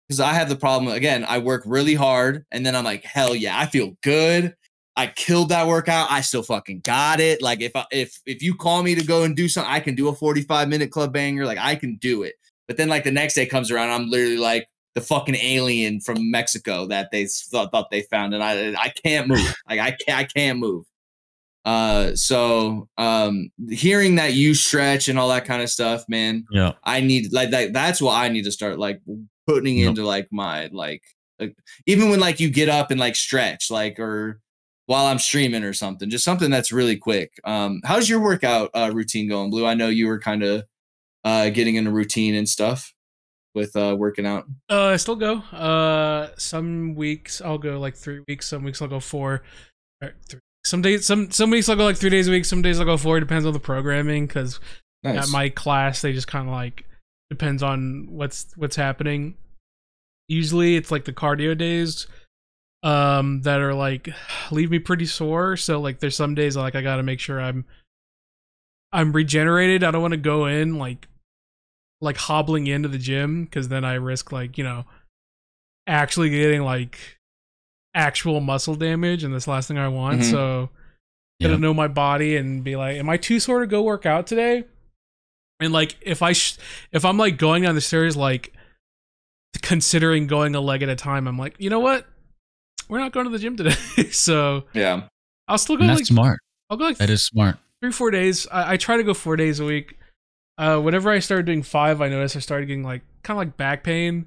because I have the problem again. I work really hard, and then I'm like, hell yeah, I feel good. I killed that workout. I still fucking got it. Like if I, if if you call me to go and do something, I can do a 45 minute club banger. Like I can do it. But then like the next day comes around, I'm literally like the fucking alien from Mexico that they thought, thought they found, and I I can't move. Like I can't I can't move. Uh, so um, hearing that you stretch and all that kind of stuff, man, yeah I need like that. That's what I need to start like putting Yep. into like my like, like even when like you get up and like stretch like or while I'm streaming or something, just something that's really quick. Um, how's your workout uh, routine going, Blue? I know you were kind of uh, getting into routine and stuff with uh, working out. Uh, I still go. Uh, some weeks I'll go like three weeks. Some weeks I'll go four. Some days, some some weeks I'll go like three days a week. Some days I'll go four. It Depends on the programming. Because at my class, they just kind of like depends on what's what's happening. Usually, it's like the cardio days, um, that are like leave me pretty sore. So like, there's some days like I got to make sure I'm I'm regenerated. I don't want to go in like like hobbling into the gym because then I risk like you know actually getting like actual muscle damage, and that's the last thing I want. Mhm. So Gotta Yep. know my body and be like, am I too sore to go work out today? And like, if I sh- if I'm like going down the stairs, like considering going a leg at a time, I'm like, you know what? We're not going to the gym today, so Yeah. I'll still go And that's like smart. I'll go like That is smart. three four days. I, I try to go four days a week. Uh, whenever I started doing five, I noticed I started getting like kind of like back pain.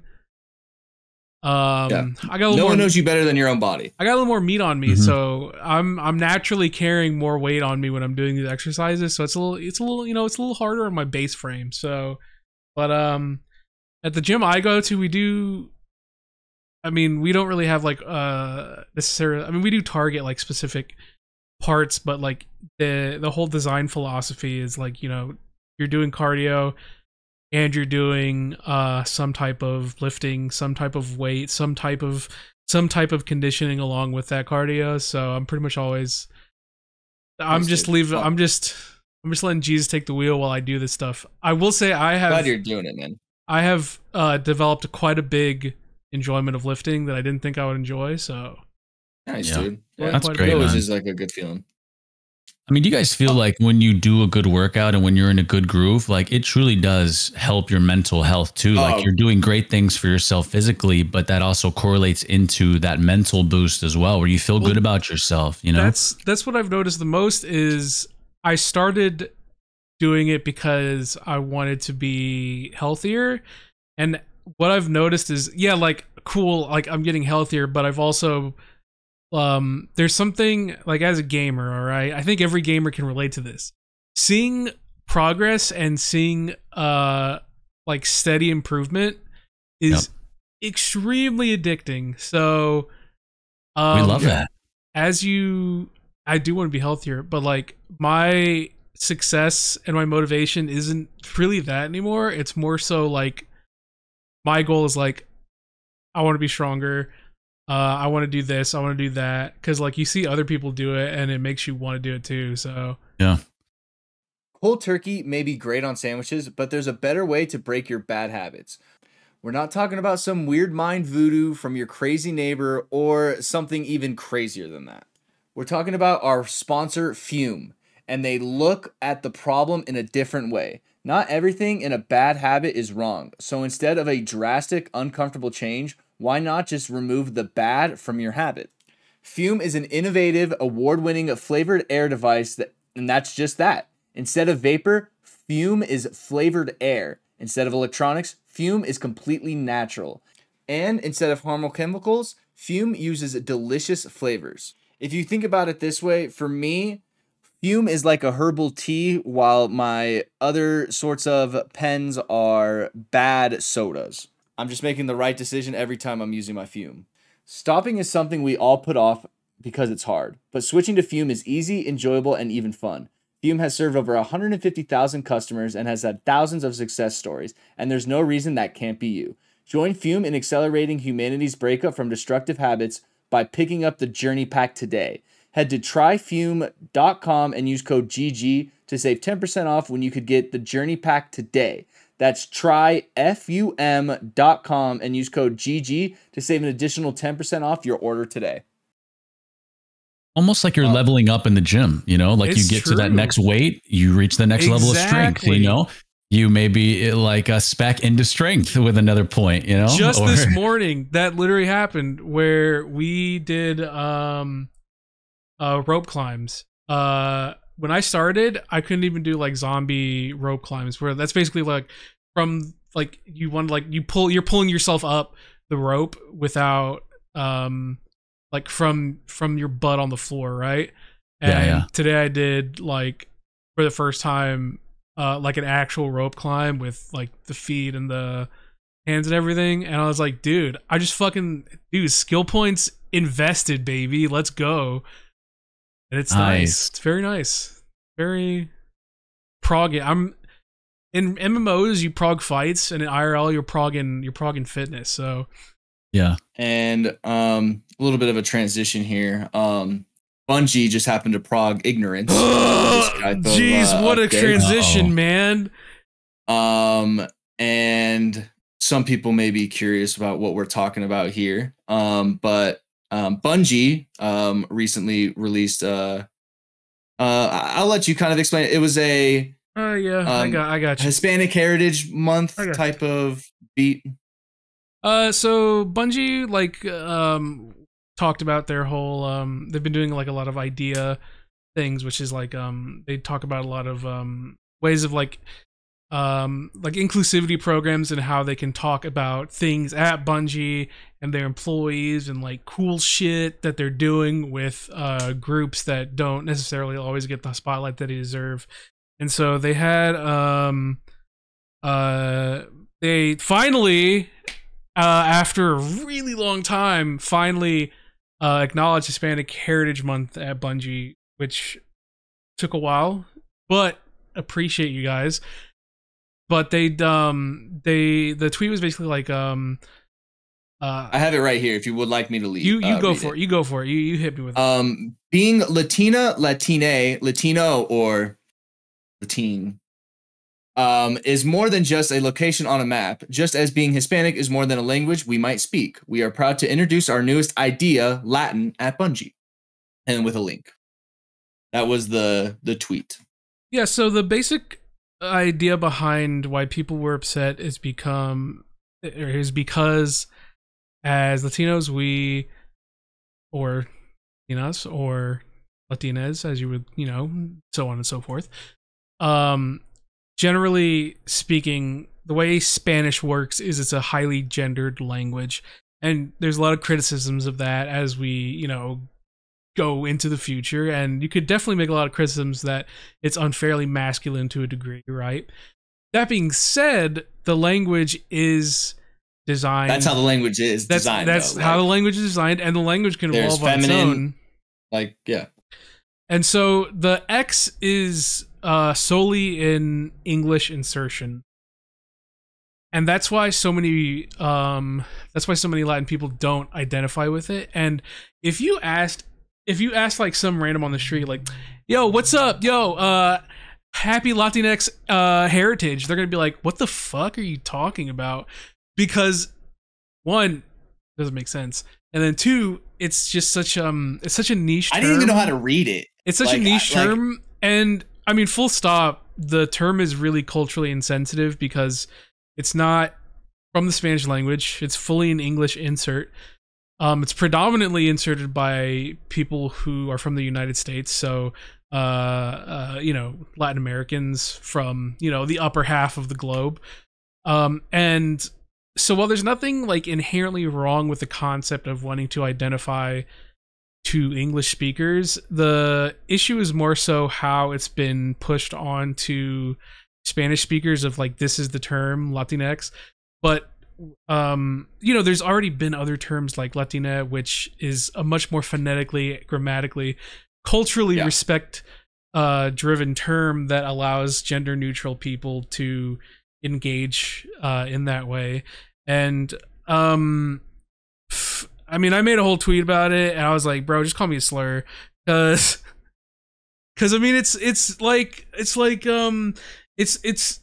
Um, Yeah. I got a little No more. one knows you better than your own body. I got a little more meat on me, Mhm. so I'm I'm naturally carrying more weight on me when I'm doing these exercises. So it's a little it's a little you know it's a little harder on my base frame. So, but um, at the gym I go to, we do. I mean, we don't really have like uh necessarily. I mean, we do target like specific parts, but like the the whole design philosophy is like you know you're doing cardio and you're doing uh some type of lifting, some type of weight, some type of some type of conditioning along with that cardio. So I'm pretty much always I'm just dude. leaving I'm just I'm just letting Jesus take the wheel while I do this stuff. I will say I have Glad you're doing it, man. I have uh developed quite a big enjoyment of lifting that I didn't think I would enjoy, so Nice, Yeah. dude. Yeah, That's great. It always man. is like a good feeling. I mean, do you guys feel like when you do a good workout and when you're in a good groove, like it truly does help your mental health too? Oh. Like you're doing great things for yourself physically, but that also correlates into that mental boost as well, where you feel Well, good about yourself, you know? That's that's what I've noticed the most is I started doing it because I wanted to be healthier and what I've noticed is yeah like cool like I'm getting healthier but I've also um there's something like as a gamer all right I think every gamer can relate to this. Seeing progress and seeing uh like steady improvement is extremely addicting. So um we love that. as you i do want to be healthier but like my success and my motivation isn't really that anymore. It's more so like my goal is like i want to be stronger uh i want to do this i want to do that because like you see other people do it and it makes you want to do it too so Cold turkey may be great on sandwiches, but there's a better way to break your bad habits. We're not talking about some weird mind voodoo from your crazy neighbor or something even crazier than that. We're talking about our sponsor, Fume, and they look at the problem in a different way. Not everything in a bad habit is wrong. So instead of a drastic, uncomfortable change, why not just remove the bad from your habit? Fume is an innovative, award winning flavored air device that, and that's just that. Instead of vapor, Fume is flavored air. Instead of electronics, Fume is completely natural. And instead of harmful chemicals, Fume uses delicious flavors. If you think about it this way, for me, Fume is like a herbal tea, while my other sorts of pens are bad sodas. I'm just making the right decision every time I'm using my Fume. Stopping is something we all put off because it's hard, but switching to Fume is easy, enjoyable, and even fun. Fume has served over 150,000 customers and has had thousands of success stories, and there's no reason that can't be you. Join Fume in accelerating humanity's breakup from destructive habits by picking up the Journey Pack today. Head to tryfume.com and use code GG to save 10% off when you could get the Journey Pack today. That's tryfume.com and use code GG to save an additional 10% off your order today. Almost like you're Wow. leveling up in the gym, you know, like you It's get to that next weight, you reach the next level of strength, you know? You may be like a spec into strength with another point, you know? just Or- this morning that literally happened where we did um uh rope climbs uh when i started i couldn't even do like zombie rope climbs where that's basically like from like you want like you pull you're pulling yourself up the rope without um like from from your butt on the floor right? And Yeah, yeah. today i did like for the first time uh like an actual rope climb with like the feet and the hands and everything and i was like dude i just fucking dude skill points invested baby. Let's go and it's nice, Nice. it's very nice very prog i'm in mmos you prog fights and in irl you're progging you're progging fitness so yeah. And um, a little bit of a transition here. Um, Bungie just happened to prog ignorance. This of, jeez uh, what a update. transition Uh-oh. man Um, and some people may be curious about what we're talking about here. Um, but um, Bungie um, recently released Uh, I- I'll let you kind of explain. It, it was a Uh, yeah, I Um, got, I got you. Hispanic Heritage Month I got you. type of beat. Uh, so Bungie like um talked about their whole um they've been doing like a lot of idea things, which is like um they talk about a lot of um ways of like um like inclusivity programs and how they can talk about things at Bungie and their employees and like cool shit that they're doing with uh groups that don't necessarily always get the spotlight that they deserve. And so they had um uh they finally uh, after a really long time, finally uh, acknowledged Hispanic Heritage Month at Bungie, which took a while, but appreciate you guys. But they um they the tweet was basically like um uh I have it right here. If you would like me to leave, you you uh, go for it. you go for it you you hit me with it. Um, being Latina, Latine, Latino, or Latine, um, is more than just a location on a map. Just as being Hispanic is more than a language we might speak. We are proud to introduce our newest idea, Latin, at Bungie, and with a link. That was the the tweet. Yeah, so the basic idea behind why people were upset is become is because as Latinos we or Latinas or Latinas as you would, you know, so on and so forth. Um generally speaking, the way Spanish works is it's a highly gendered language and there's a lot of criticisms of that as we, you know, go into the future and you could definitely make a lot of criticisms that it's unfairly masculine to a degree, right? That being said, the language is designed. That's how the language is that's designed. that's though. how the language is designed, and the language can evolve on its own. like yeah. And so the X is uh, solely in English insertion, and that's why so many um, that's why so many Latin people don't identify with it. And if you asked, if you ask like some random on the street, like, "Yo, what's up? Yo, uh, happy Latinx uh, heritage," they're gonna be like, "What the fuck are you talking about?" Because one doesn't make sense, and then two, it's just such um, it's such a niche. I didn't even know how to read it. It's such Like, a niche I- like- term, and I mean, full stop. The term is really culturally insensitive because it's not from the Spanish language. It's fully an English insert. Um, it's predominantly inserted by people who are from the United States, so uh, uh, you know, Latin Americans from you know the upper half of the globe. Um, and so while there's nothing like inherently wrong with the concept of wanting to identify to English speakers. The issue is more so how it's been pushed on to Spanish speakers of like this is the term Latinx, but um you know there's already been other terms like Latine which is a much more phonetically grammatically culturally Yeah. respect uh driven term that allows gender neutral people to engage uh in that way and um I mean, I made a whole tweet about it, and I was like, "Bro, just call me a slur," because, because I mean, it's it's like it's like um, it's it's.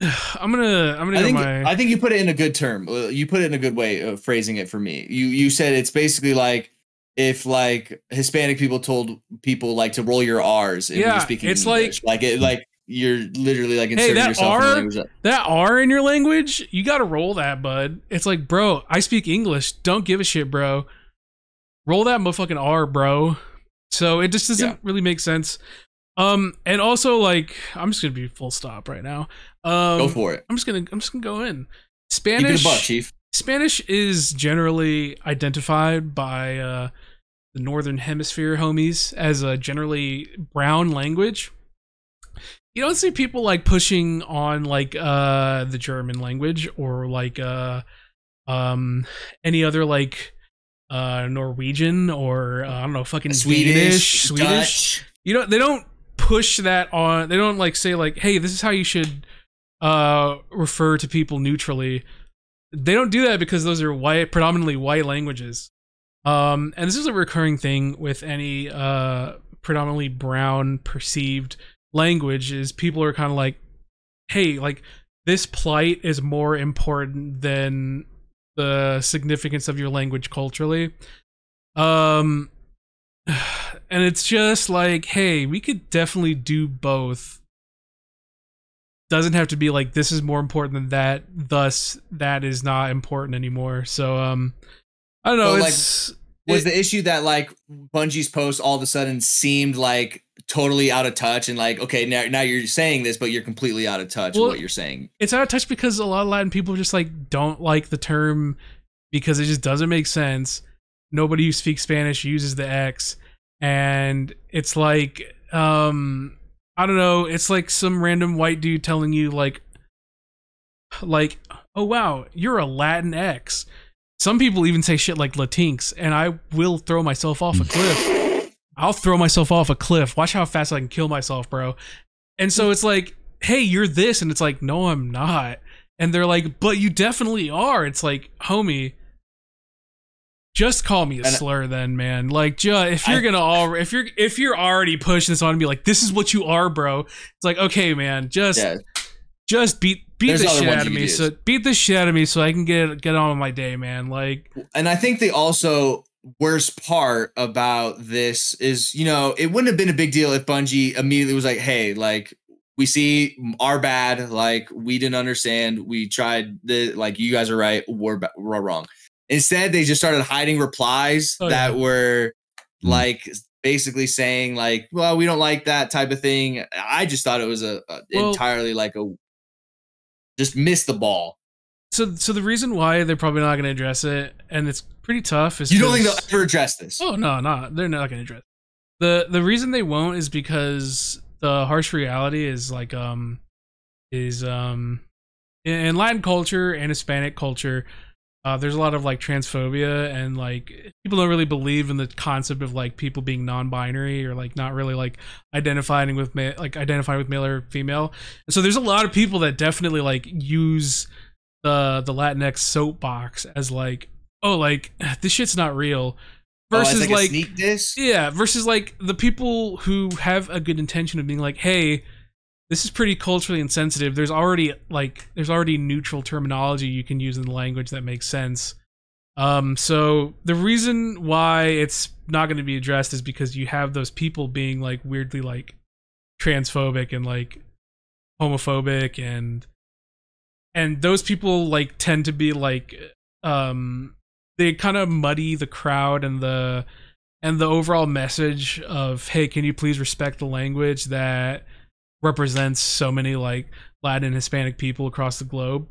I'm gonna I'm gonna I think my I think you put it in a good term. Uh, You put it in a good way of phrasing it for me. You you said it's basically like if like Hispanic people told people like to roll your R's if Yeah, you're speaking it's English. like it like you're literally like inserting that yourself in R- the language. that- that R in your language. You got to roll that, bud. It's like, bro, I speak English. Don't give a shit, bro. Roll that motherfucking R, bro. So it just doesn't Yeah. really make sense. Um, and also like, I'm just gonna be full stop right now. Um, Go for it. I'm just gonna I'm just gonna go in. Keep it a Spanish buck, chief. Spanish is generally identified by uh, the northern hemisphere homies as a generally brown language. You don't see people like pushing on like uh, the German language or like uh, um, any other like uh, Norwegian or uh, I don't know fucking Swedish, Swedish. Dutch. You know they don't push that on. They don't like say like, "Hey, this is how you should uh, refer to people neutrally." They don't do that because those are white, predominantly white languages. Um, and this is a recurring thing with any uh, predominantly brown perceived language. Is people are kind of like, "Hey, like this plight is more important than the significance of your language culturally." Um, and it's just like, hey, we could definitely do both. Doesn't have to be like this is more important than that. Thus, that is not important anymore. So, um, I don't know. Like, it's was it- the issue that like Bungie's post all of a sudden seemed like totally out of touch and like okay now now you're saying this but you're completely out of touch Well, with what you're saying. it's out of touch because a lot of Latin people just like don't like the term because it just doesn't make sense. Nobody who speaks Spanish uses the X, and it's like um I don't know. It's like some random white dude telling you like like oh wow you're a Latin X. Some people even say shit like Latinx, and I will throw myself off a cliff. I'll throw myself off a cliff. Watch how fast I can kill myself, bro. And so it's like, hey, you're this, and it's like, no, I'm not. And they're like, but you definitely are. It's like, homie, just call me a And- slur, then, man. Like, ju- if you're I- gonna all, if you're if you're already pushing this on me, like, this is what you are, bro. It's like, okay, man, just Yeah. just beat beat There's the shit out of me. So beat the shit out of me, so I can get get on with my day, man. Like, And I think the also worst part about this is, you know, it wouldn't have been a big deal if Bungie immediately was like, hey, like, we see our bad, like, we didn't understand. We tried the, like, you guys are right, we're, we're wrong. Instead, they just started hiding replies Oh, that yeah. were Mm. like basically saying, like, well, we don't like that type of thing. I just thought it was a, a Well- entirely like a, just missed the ball. so so the reason why they're probably not gonna address it, and it's pretty tough, is You don't think they'll ever address this? Oh no, no, they're not going to address. It. the The reason they won't is because the harsh reality is like um is um in, in Latin culture and Hispanic culture, uh, there's a lot of like transphobia and like people don't really believe in the concept of like people being non-binary or like not really like identifying with ma- like identifying with male or female. And so there's a lot of people that definitely like use the the Latinx soapbox as like oh like this shit's not real Oh, versus a like sneak yeah, versus like the people who have a good intention of being like, hey, this is pretty culturally insensitive. There's already like there's already neutral terminology you can use in the language that makes sense. Um, so the reason why it's not going to be addressed is because you have those people being like weirdly like transphobic and like homophobic and and those people like tend to be like um they kind of muddy the crowd and the and the overall message of hey can you please respect the language that represents so many like latin hispanic people across the globe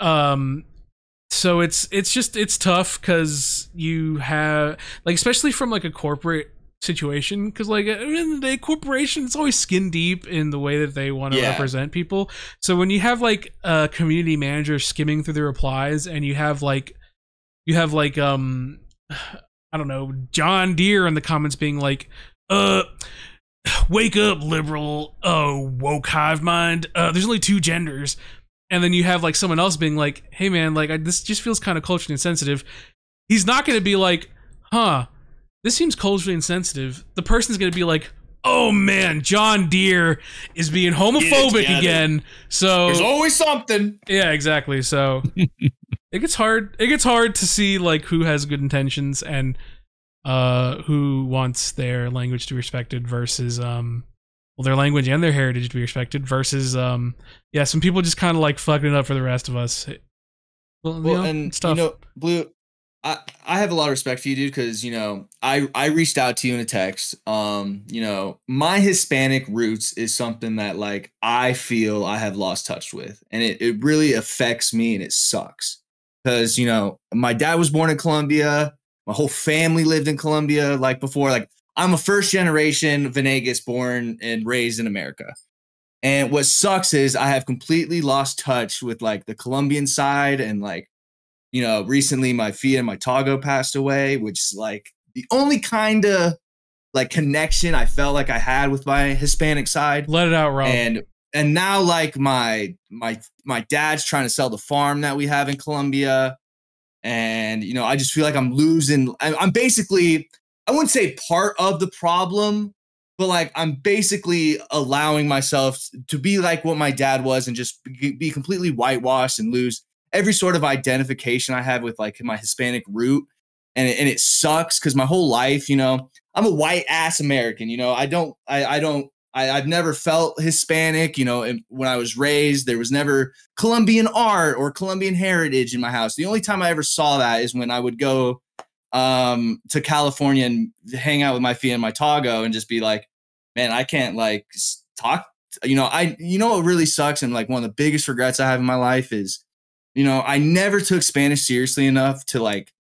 um so it's it's just it's tough because you have like especially from like a corporate situation because like at the end of the day corporations always skin deep in the way that they want to Yeah. represent people so when you have like a community manager skimming through the replies and you have like you have like um i don't know john deere in the comments being like uh wake up liberal oh woke hive mind uh there's only two genders and then you have like someone else being like hey man like I, this just feels kind of culturally insensitive he's not going to be like huh this seems culturally insensitive the person's going to be like oh man john deere is being homophobic together. again so There's always something. yeah, exactly. So it gets hard. It gets hard to see like who has good intentions and uh who wants their language to be respected versus um well their language and their heritage to be respected versus um yeah some people just kind of like fucking it up for the rest of us. Well, you know, and tough. you know, Blue, I I have a lot of respect for you, dude, because you know I I reached out to you in a text. Um, you know, my Hispanic roots is something that like I feel I have lost touch with, and it it really affects me, and it sucks because you know my dad was born in Colombia, my whole family lived in Colombia, like before, like. I'm a first generation Venegas born and raised in America. And what sucks is I have completely lost touch with like the Colombian side and like you know, recently my Fia and my Togo passed away, which is like the only kind of like connection I felt like I had with my Hispanic side. Let it out, Rob. And and now like my my my dad's trying to sell the farm that we have in Colombia. And you know, I just feel like I'm losing. I'm basically, I wouldn't say part of the problem, but like I'm basically allowing myself to be like what my dad was and just be, be completely whitewashed and lose every sort of identification I have with like my Hispanic root. And it, and it sucks because my whole life, you know, I'm a white ass American. You know, I don't, I, I don't, I, I've never felt Hispanic. You know, when I was raised, there was never Colombian art or Colombian heritage in my house. The only time I ever saw that is when I would go um to California and hang out with my Fia and my Tago and just be like, man, I can't like talk. You know, I you know what really sucks and like one of the biggest regrets I have in my life is, you know, I never took Spanish seriously enough to like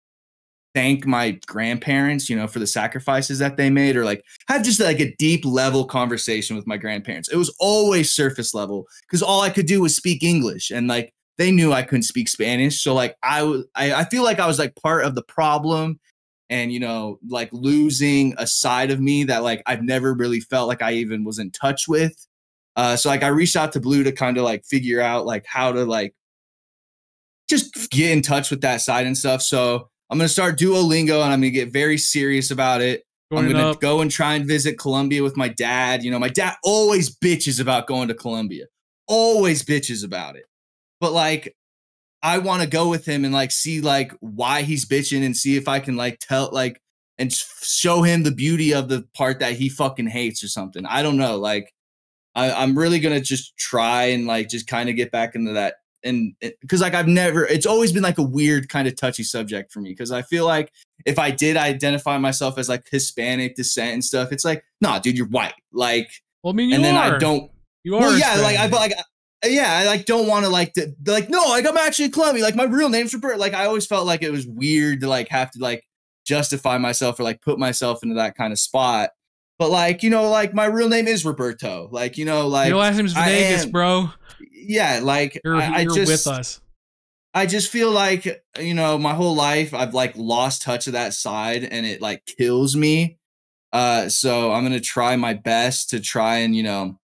thank my grandparents, you know, for the sacrifices that they made or like have just like a deep level conversation with my grandparents. It was always surface level because all I could do was speak English and like they knew I couldn't speak Spanish. So like I was I, I feel like I was like part of the problem and you know, like losing a side of me that like I've never really felt like I even was in touch with. Uh so like I reached out to Blue to kind of like figure out like how to like just get in touch with that side and stuff. So I'm gonna start Duolingo and I'm gonna get very serious about it. I'm gonna go and try and visit Colombia with my dad. You know, my dad always bitches about going to Colombia, always bitches about it. But like, I want to go with him and like see like why he's bitching and see if I can like tell like and show him the beauty of the part that he fucking hates or something. I don't know. Like, I, I'm really gonna just try and like just kind of get back into that and because like I've never, it's always been like a weird kind of touchy subject for me because I feel like if I did identify myself as like Hispanic descent and stuff, it's like, nah, dude, you're white. Like, Well, I mean, you and then are. I don't. You are. Well, yeah, like I, Hispanic. but like, yeah, I like don't want to like, to, like, no, like I'm actually Colombian. Like my real name's Roberto. Like I always felt like it was weird to like have to like justify myself or like put myself into that kind of spot. But like, you know, like my real name is Roberto. Like, you know, like your last name's I Vegas, am- bro. yeah, like You're, I, I you're just with us. I just feel like you know my whole life I've like lost touch of that side and it like kills me. Uh so I'm going to try my best to try and you know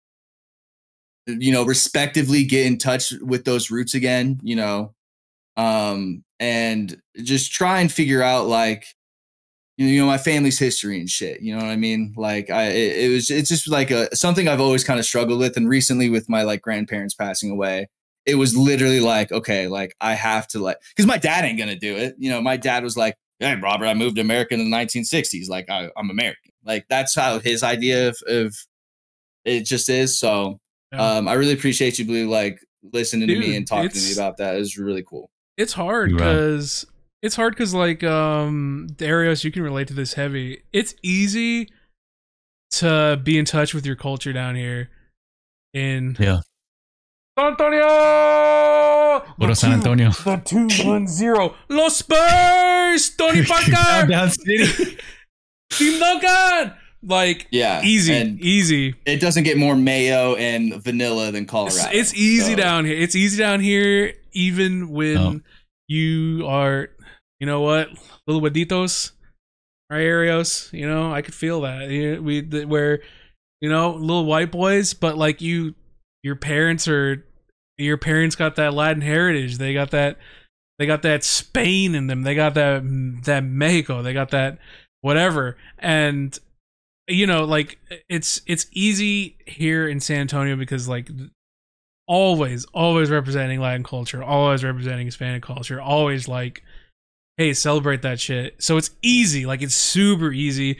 you know respectively get in touch with those roots again, you know. Um and just try and figure out like you know my family's history and shit, you know what I mean? Like I it, it was it's just like a something I've always kind of struggled with and recently with my like grandparents passing away it was literally like, okay, like I have to like, because my dad ain't gonna do it. You know, my dad was like, "Hey, Robert, I moved to America in the 1960s. Like, I, I'm American. Like, that's how his idea of, of it just is. So, Yeah. um, I really appreciate you, Blue, like listening to me and talking to me about that. It was really cool. it's hard Right. Because it's hard because like um Darius, you can relate to this heavy. It's easy to be in touch with your culture down here in Yeah. San Antonio. What up, San Antonio? The two one zero. Los Spurs. Tony Parker. Down City. Tim Duncan. Like Yeah, easy, easy. it doesn't get more mayo and vanilla than It's, Colorado. it's easy so- down here. It's easy down here, even when Oh. you are, you know what, little hueditos, right. You know, I could feel that. We where, you know, little white boys, but like you, your parents are, your parents got that Latin heritage. They got that, they got that Spain in them. They got that that Mexico. They got that whatever. And you know, like it's it's easy here in San Antonio because like always, always representing Latin culture, always representing Hispanic culture, always like, hey, celebrate that shit. So it's easy, like it's super easy.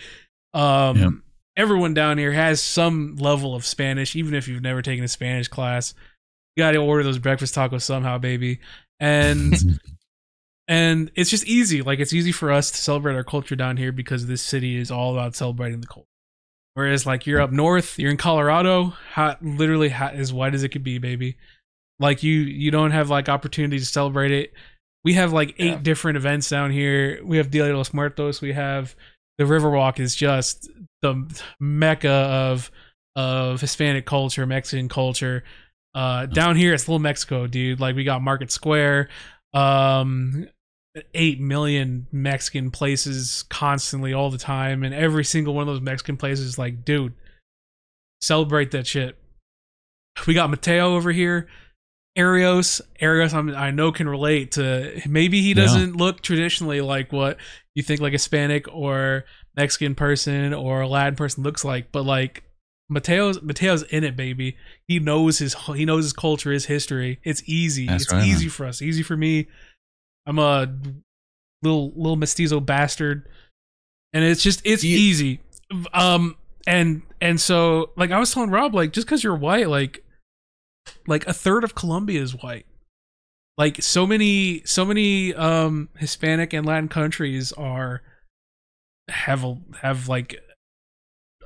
Um Yeah. everyone down here has some level of Spanish, even if you've never taken a Spanish class. You gotta order those breakfast tacos somehow, baby. And and it's just easy. Like it's easy for us to celebrate our culture down here because this city is all about celebrating the culture. Whereas like you're up north, you're in Colorado, hot, literally hot, as white as it could be, baby. Like you, you don't have like opportunity to celebrate it. We have like eight Yeah. different events down here. We have Dia de los Muertos. We have the Riverwalk is just the mecca of of Hispanic culture, Mexican culture. Uh, down here, it's Little Mexico, dude. Like we got Market Square, um, eight million Mexican places constantly all the time, and every single one of those Mexican places, is like, dude, celebrate that shit. We got Mateo over here. Aaerios, Aaerios, I'm, I know can relate to. Maybe he doesn't look traditionally like what you think like Hispanic or Mexican person or Latin person looks like, but like Mateo's Mateo's in it, baby. He knows his he knows his culture, his history. It's easy. That's it's right, easy man. for us. Easy for me. I'm a little little mestizo bastard, and it's just it's you- easy. um and and so like i was telling rob like just because you're white like like a third of colombia is white like so many so many um hispanic and latin countries are have a, have like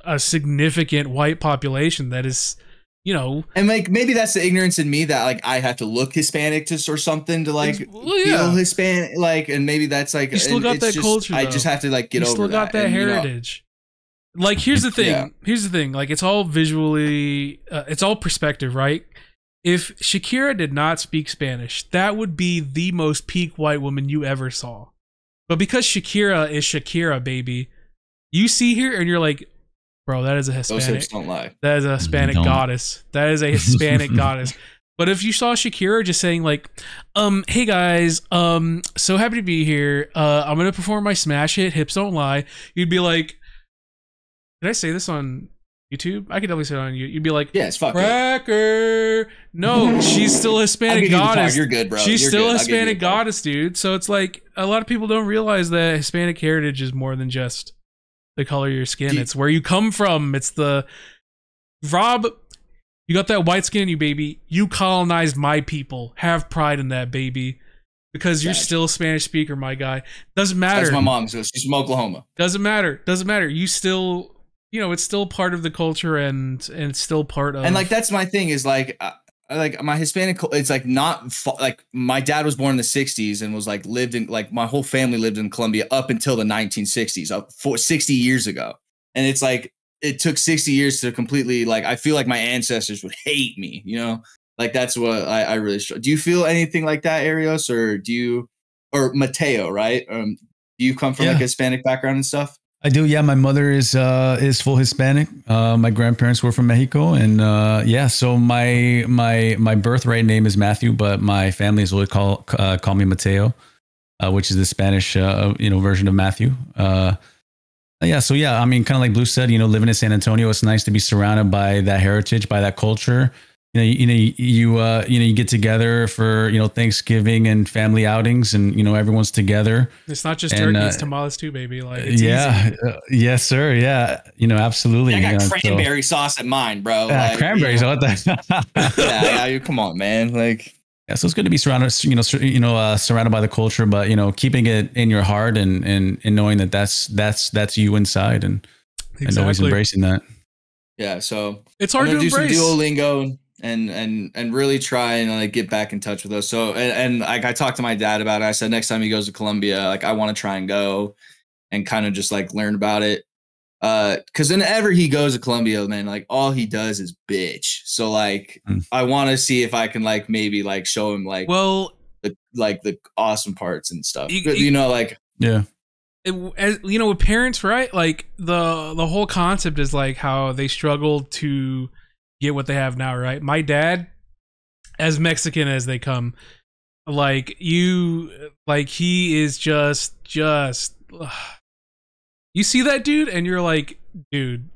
a significant white population that is you know And like maybe that's the ignorance in me that like I have to look Hispanic to or something to like well, feel Hispanic. Like, and maybe that's like You still got it's that just- culture, I though. just have to like get you over still got that and, you know, heritage like here's the thing Yeah. here's the thing like it's all visually uh, it's all perspective right if shakira did not speak spanish that would be the most peak white woman you ever saw but because shakira is shakira baby you see here and you're like bro that is a those hispanic hips don't lie. that is a hispanic goddess that is a hispanic goddess but if you saw Shakira just saying like, um, hey guys, um, so happy to be here. Uh, I'm gonna perform my smash hit, hips don't lie. You'd be like, did I say this on YouTube? I could definitely say it on you. You'd be like, Yes, fuck it. cracker. No, she's still Hispanic give you the talk. goddess. You're good, bro. She's You're still good. a I'll give you Hispanic goddess, dude. So it's like a lot of people don't realize that Hispanic heritage is more than just the color of your skin. You- it's where you come from. It's the Rob. You got that white skin in you, baby. You colonized my people. Have pride in that, baby. Because you're Gotcha. still a Spanish speaker, my guy. Doesn't matter. That's my mom. So she's from Oklahoma. Doesn't matter. Doesn't matter. You still, you know, it's still part of the culture, and and it's still part of. and like that's my thing is like uh, like my hispanic it's like not fa- like my dad was born in the 60s and was like lived in like my whole family lived in colombia up until the 1960s up for 60 years ago. And it's like it took 60 years to completely like i feel like my ancestors would hate me you know? Like that's what i, I really str- do you feel anything like that Aaerios or do you or mateo right? Um do you come from like a hispanic background and stuff I do. Yeah, my mother is uh, is full Hispanic. Uh, my grandparents were from Mexico, and uh, yeah, so my my my birthright name is Matthew, but my family is always call uh, call me Mateo, uh, which is the Spanish uh, you know version of Matthew. Yeah, so yeah, I mean, kind of like Blue said, you know, living in San Antonio, it's nice to be surrounded by that heritage, by that culture. You know, you, you know, you uh, you know, you get together for you know Thanksgiving and family outings, and you know everyone's together. it's not just and, turkey; it's uh, tamales too, baby. Like, it's yeah, easy. uh, yes, sir. Yeah, you know, absolutely. i got you know, so- cranberry sauce at mine bro Ah, like, cranberries. you know. What the? yeah, yeah, you come on, man. Like, yeah, so it's good to be surrounded, you know, sur- you know, uh, surrounded by the culture, but you know, keeping it in your heart and and and knowing that that's that's that's you inside, and and always embracing that. yeah. So It's hard gonna to do embrace. some Duolingo and and and really try and like get back in touch with us. So and, and like I talked to my dad about it. I said next time he goes to Colombia, like I want to try and go and kind of just like learn about it. Uh, because whenever he goes to Colombia, man, like all he does is bitch. So like Mm. I want to see if I can like maybe like show him like well, the like the awesome parts and stuff. You- You, you- know, like Yeah, it, as you know with parents right like the the whole concept is like how they struggle to get what they have now right my dad as mexican as they come like you like he is just just ugh. you see that dude and you're like dude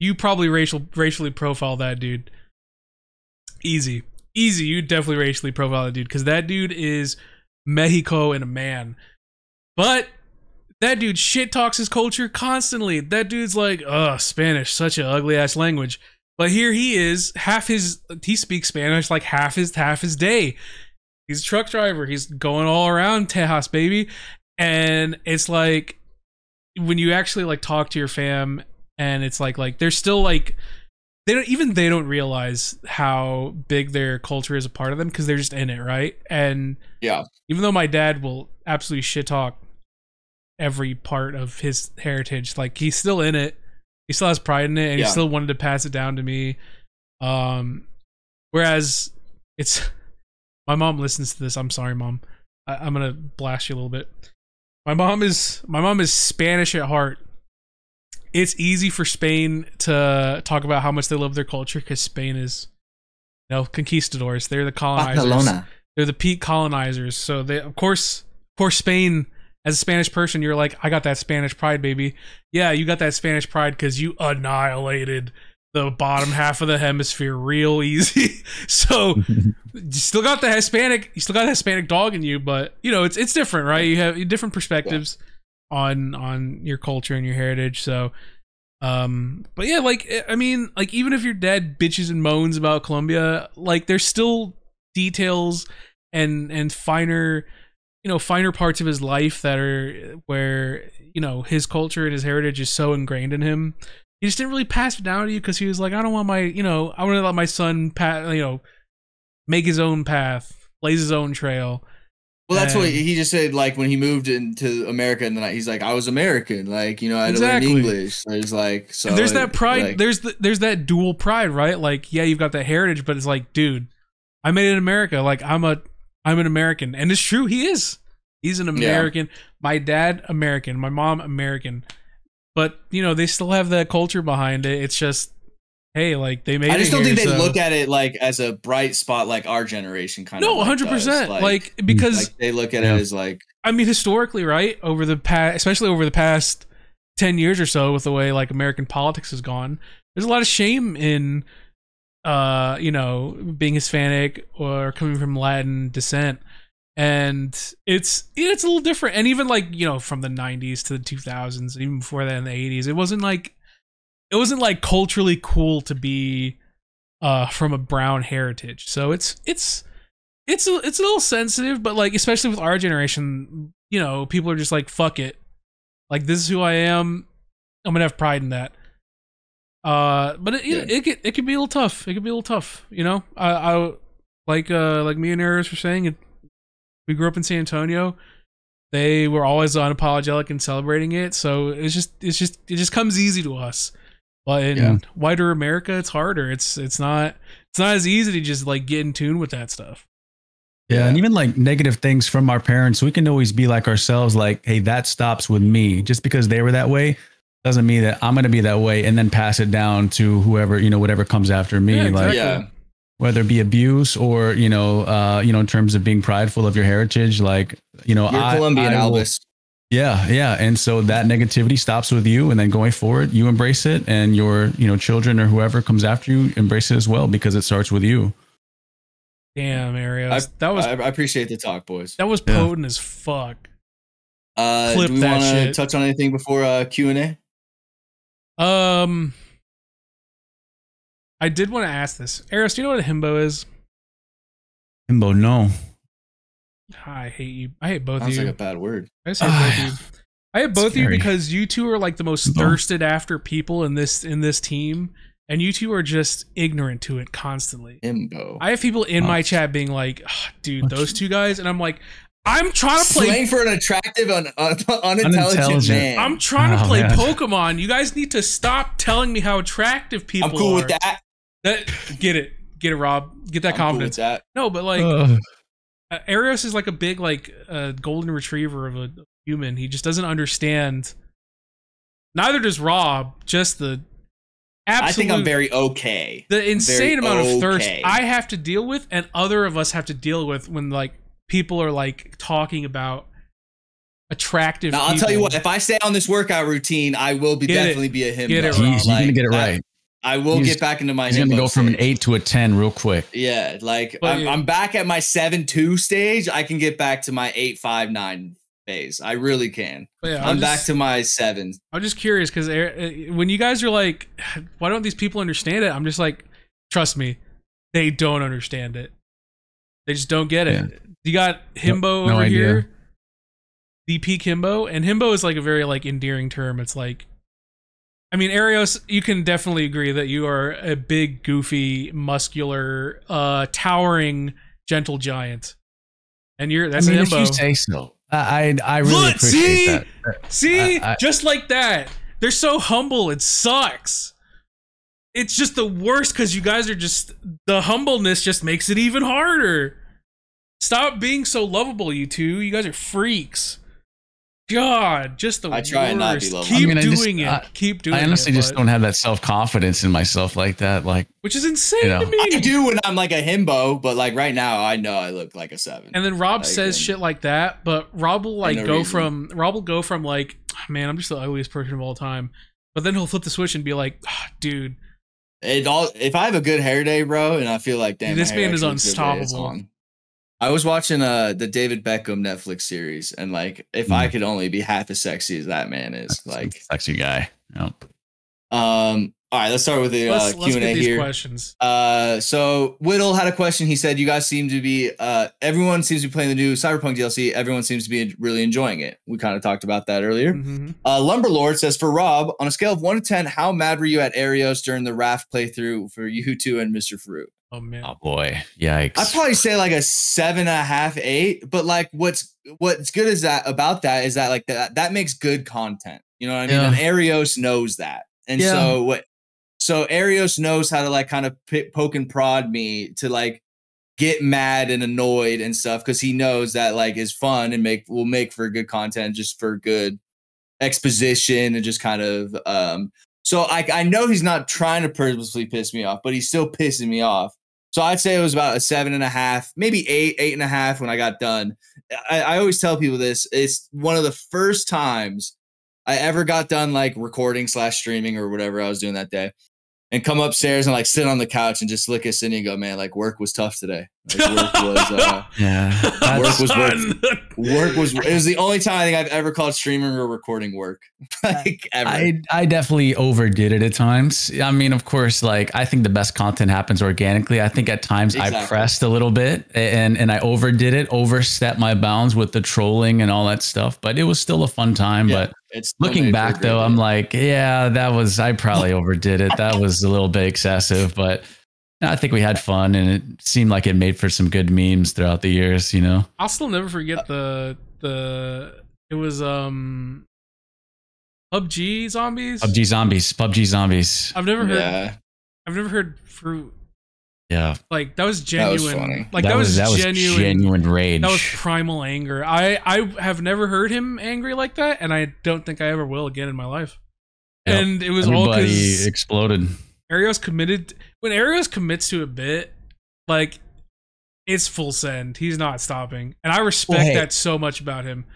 you probably racial racially profile that dude easy easy you definitely racially profile that dude because that dude is mexico and a man but that dude shit talks his culture constantly. That dude's like, ugh, Spanish, such an ugly ass language. But here he is, half his he speaks Spanish like half his half his day. He's a truck driver. He's going all around Tejas, baby. And it's like when you actually like talk to your fam and it's like like they're still like they don't even they don't realize how big their culture is a part of them because they're just in it, right? And yeah, even though my dad will absolutely shit talk every part of his heritage, like he's still in it. He still has pride in it, and Yeah. he still wanted to pass it down to me. Um, whereas it's my mom listens to this. I'm sorry, mom. I, I'm gonna blast you a little bit. My mom is my mom is Spanish at heart. It's easy for Spain to talk about how much they love their culture because Spain is, you know, conquistadors. They're the colonizers they're the peak colonizers so they of course of course spain as a spanish person you're like i got that spanish pride baby. Yeah you got that spanish pride because you annihilated the bottom half of the hemisphere real easy. So you still got the hispanic you still got the hispanic dog in you but you know it's it's different right? You have different perspectives on on your culture and your heritage so Um, but yeah, like eh, I mean, like even if your dad bitches and moans about Colombia, like there's still details and and finer, you know, finer parts of his life that are where you know his culture and his heritage is so ingrained in him. He just didn't really pass it down to you because he was like, I don't want my, you know, I want to let my son, pat you know, make his own path, blaze his own trail. Well, that's what he just said. Like when he moved into America, and then he's like, "I was American." Like you know, I Exactly. to learn English. So he's like, so And there's it- that pride. like- there's the, there's that dual pride, right? Like, yeah, you've got that heritage, but it's like, dude, I made it in America. Like, I'm a I'm an American, and it's true. He is. He's an Yeah. American. My dad, American. My mom, American. But you know, they still have that culture behind it. It's just, hey, like they made. I just it don't here, think they so- look at it like as a bright spot like our generation kind of. No, like hundred percent. does. Like because like they look at Yeah. it as like I mean, historically, right? Over the past, especially over the past 10 years or so, with the way like American politics has gone, there's a lot of shame in, uh, you know, being Hispanic or coming from Latin descent. And it's it's a little different. And even like, you know, from the 90s to the 2000s, even before that in the 80s, it wasn't like, it wasn't like culturally cool to be uh from a brown heritage. So it's, it's, it's a, it's a little sensitive, but like especially with our generation, you know, people are just like fuck it, like this is who I am. I'm gonna have pride in that. Uh, but it, Yeah. it could it could be a little tough. It could be a little tough, you know. I, I like uh like me and Eris were saying, it, we grew up in San Antonio. They were always unapologetic and celebrating it, so it's just it's just it just comes easy to us. But in Yeah. wider America, it's harder. It's it's not it's not as easy to just like get in tune with that stuff. Yeah, and even like negative things from our parents, we can always be like ourselves, like, hey, that stops with me. Just because they were that way doesn't mean that I'm gonna be that way and then pass it down to whoever, you know, whatever comes after me. Yeah, Like yeah. whether it be abuse or, you know, uh, you know, in terms of being prideful of your heritage, like, you know, You're I, Colombian, I will- Albus. yeah, yeah. And so that negativity stops with you and then going forward, you embrace it and your, you know, children or whoever comes after you embrace it as well because it starts with you. Damn, Aaerios. that was I, I appreciate the talk, boys. that was Yeah. potent as fuck. Uh, Clip do we that want to shit. touch on anything before uh, Q and A? Um, I did want to ask this, Eris. Do you know what a himbo is? Himbo, no. I hate you. I hate both of Sounds you. like a bad word. I just hate both of you. I hate both of you because you two are like the most Himbo. thirsted after people in this in this team, and you two are just ignorant to it constantly. Himbo. I have people in Oh. my chat being like, "Ah, "Dude, Oh, those two guys," and I'm like, "I'm trying to play Slang for an attractive, un- un- unintelligent, Unintelligent. man. I'm trying to Oh, play man. Pokemon. You guys need to stop telling me how attractive people are. I'm cool are. with that. That- get it, get it, Rob. Get that I'm cool with confidence. that. no, but like Ugh. uh, Aaerios is like a big like uh, golden retriever of a human. He just doesn't understand. Neither does Rob. Just the absolute. I think I'm very okay. the insane very amount of thirst. I have to deal with, and other of us have to deal with when like people are like talking about attractive. Now I'll tell you what. If I stay on this workout routine, I will be Get it. definitely be a him. Get it, He's, Rob. he's gonna get it I- right. I will He's- get back into my. He's gonna himbo go from an eight to a ten real quick. Yeah, like I'm, you- I'm back at my seven two stage. I can get back to my eight five nine phase. I really can. Yeah, I'm just, back to my seven. I'm just curious because eh, eh, when you guys are like, why don't these people understand it? I'm just like, trust me, they don't understand it. They just don't get it. You got Himbo no over idea. here, DP Himbo, and Himbo is like a very like endearing term. It's like, I mean, Aaerios, you can definitely agree that you are a big, goofy, muscular, uh, towering, gentle giant, and you're that's I mean, a if you Himbo. say so, I I, I really Look, appreciate see? that. See, I- I- just like that. They're so humble. It sucks. It's just the worst because you guys are just the humbleness just makes it even harder. Stop being so lovable, you two. You guys are freaks. God, just the I try and not be lovable. Keep I mean, I just- doing it. I- Keep doing it. I honestly it. just bud. don't have that self confidence in myself like that. Like, which is insane you know. to me. I do when I'm like a himbo, but like right now, I know I look like a seven. And then Rob Like, says and- shit like that, but Rob will like no go reason. from Rob will go from like, man, I'm just the ugliest person of all time. But then he'll flip the switch and be like, ah, dude, It all if I have a good hair day, bro, and I feel like damn, This my man is actually looks good today, it's unstoppable. On. I was watching uh the David Beckham Netflix series, and like if Hmm. I could only be half as sexy as that man is, like sexy guy. Yep. Um, all right, let's start with the uh, let's, Q let's and get A here. questions. Uh, so Whittle had a question. He said, "You guys seem to be, uh, everyone seems to be playing the new Cyberpunk DLC. Everyone seems to be really enjoying it. We kind of talked about that earlier." Mhm. Uh, Lumberlord says, "For Rob, on a scale of one to ten, how mad were you at Aaerios during the raft playthrough for you two and Mister Fruit?" Oh man. Oh boy, yikes! I'd probably say like a seven and a half, eight. But like, what's what's good is that about that is that like that that makes good content. You know what I mean? Yeah. And Aaerios knows that, and Yeah. so what? So Aaerios knows how to like kind of p- poke and prod me to like get mad and annoyed and stuff because he knows that like is fun and make will make for good content, just for good exposition and just kind of um. So I I know he's not trying to purposely piss me off, but he's still pissing me off. So I'd say it was about a seven and a half, maybe eight, eight and a half when I got done. I, I always tell people this. It's one of the first times I ever got done like recording slash streaming or whatever I was doing that day. And come upstairs and like sit on the couch and just look at Cindy and go, man, like work was tough today. Like work was uh yeah, Work was work. Work was it was the only time I think I've ever called streaming or recording work. like ever. I I definitely overdid it at times. I mean, of course, like I think the best content happens organically. I think at times I pressed a little bit and and I overdid it, overstepped my bounds with the trolling and all that stuff. But it was still a fun time. Yeah, But it's looking made for a back great though, I'm like, yeah, that was I probably overdid it. That was a little bit excessive, but. I think we had fun, and it seemed like it made for some good memes throughout the years. You know, I'll still never forget the the it was um PUBG zombies. PUBG zombies, PUBG zombies. I've never heard yeah. I've never heard fruit Yeah, like that was genuine. That was genuine. funny. Like that, was, that was genuine. genuine rage. That was primal anger. I I have never heard him angry like that, and I don't think I ever will again in my life. Yep. And it was all Everybody because exploded. Aaerios committed. When Aaerios commits to a bit, like it's full send. He's not stopping, and I respect Well, hey. that so much about him.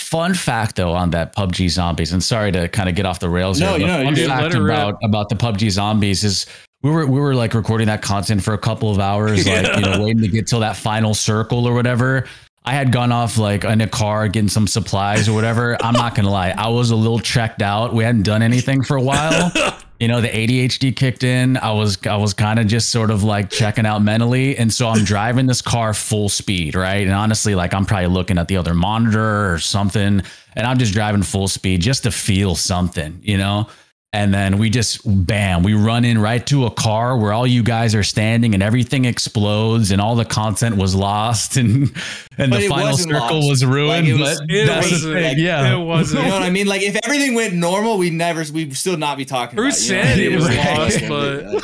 Fun fact though on that PUBG zombies, and sorry to kind of get off the rails No, here. you but know, fun good. fact Let it rip. about about the PUBG zombies is we were we were like recording that content for a couple of hours, like you know, waiting to get till that final circle or whatever. I had gone off like in a car getting some supplies or whatever. I'm not gonna lie, I was a little checked out. We hadn't done anything for a while. you know the ADHD kicked in. I was I was kind of just sort of like checking out mentally, and so I'm driving this car full speed, right? And honestly, like I'm probably looking at the other monitor or something, and I'm just driving full speed just to feel something, you know. And then we just bam, we run in right to a car where all you guys are standing, and everything explodes, and all the content was lost, and and But the final circle lost. was ruined. Like, it was, but it that's wasn't, thing, yeah. It wasn't. You know what I mean? Like if everything went normal, we'd never we'd still not be talking Fruit about it. you know what I sanity mean? was Right. lost,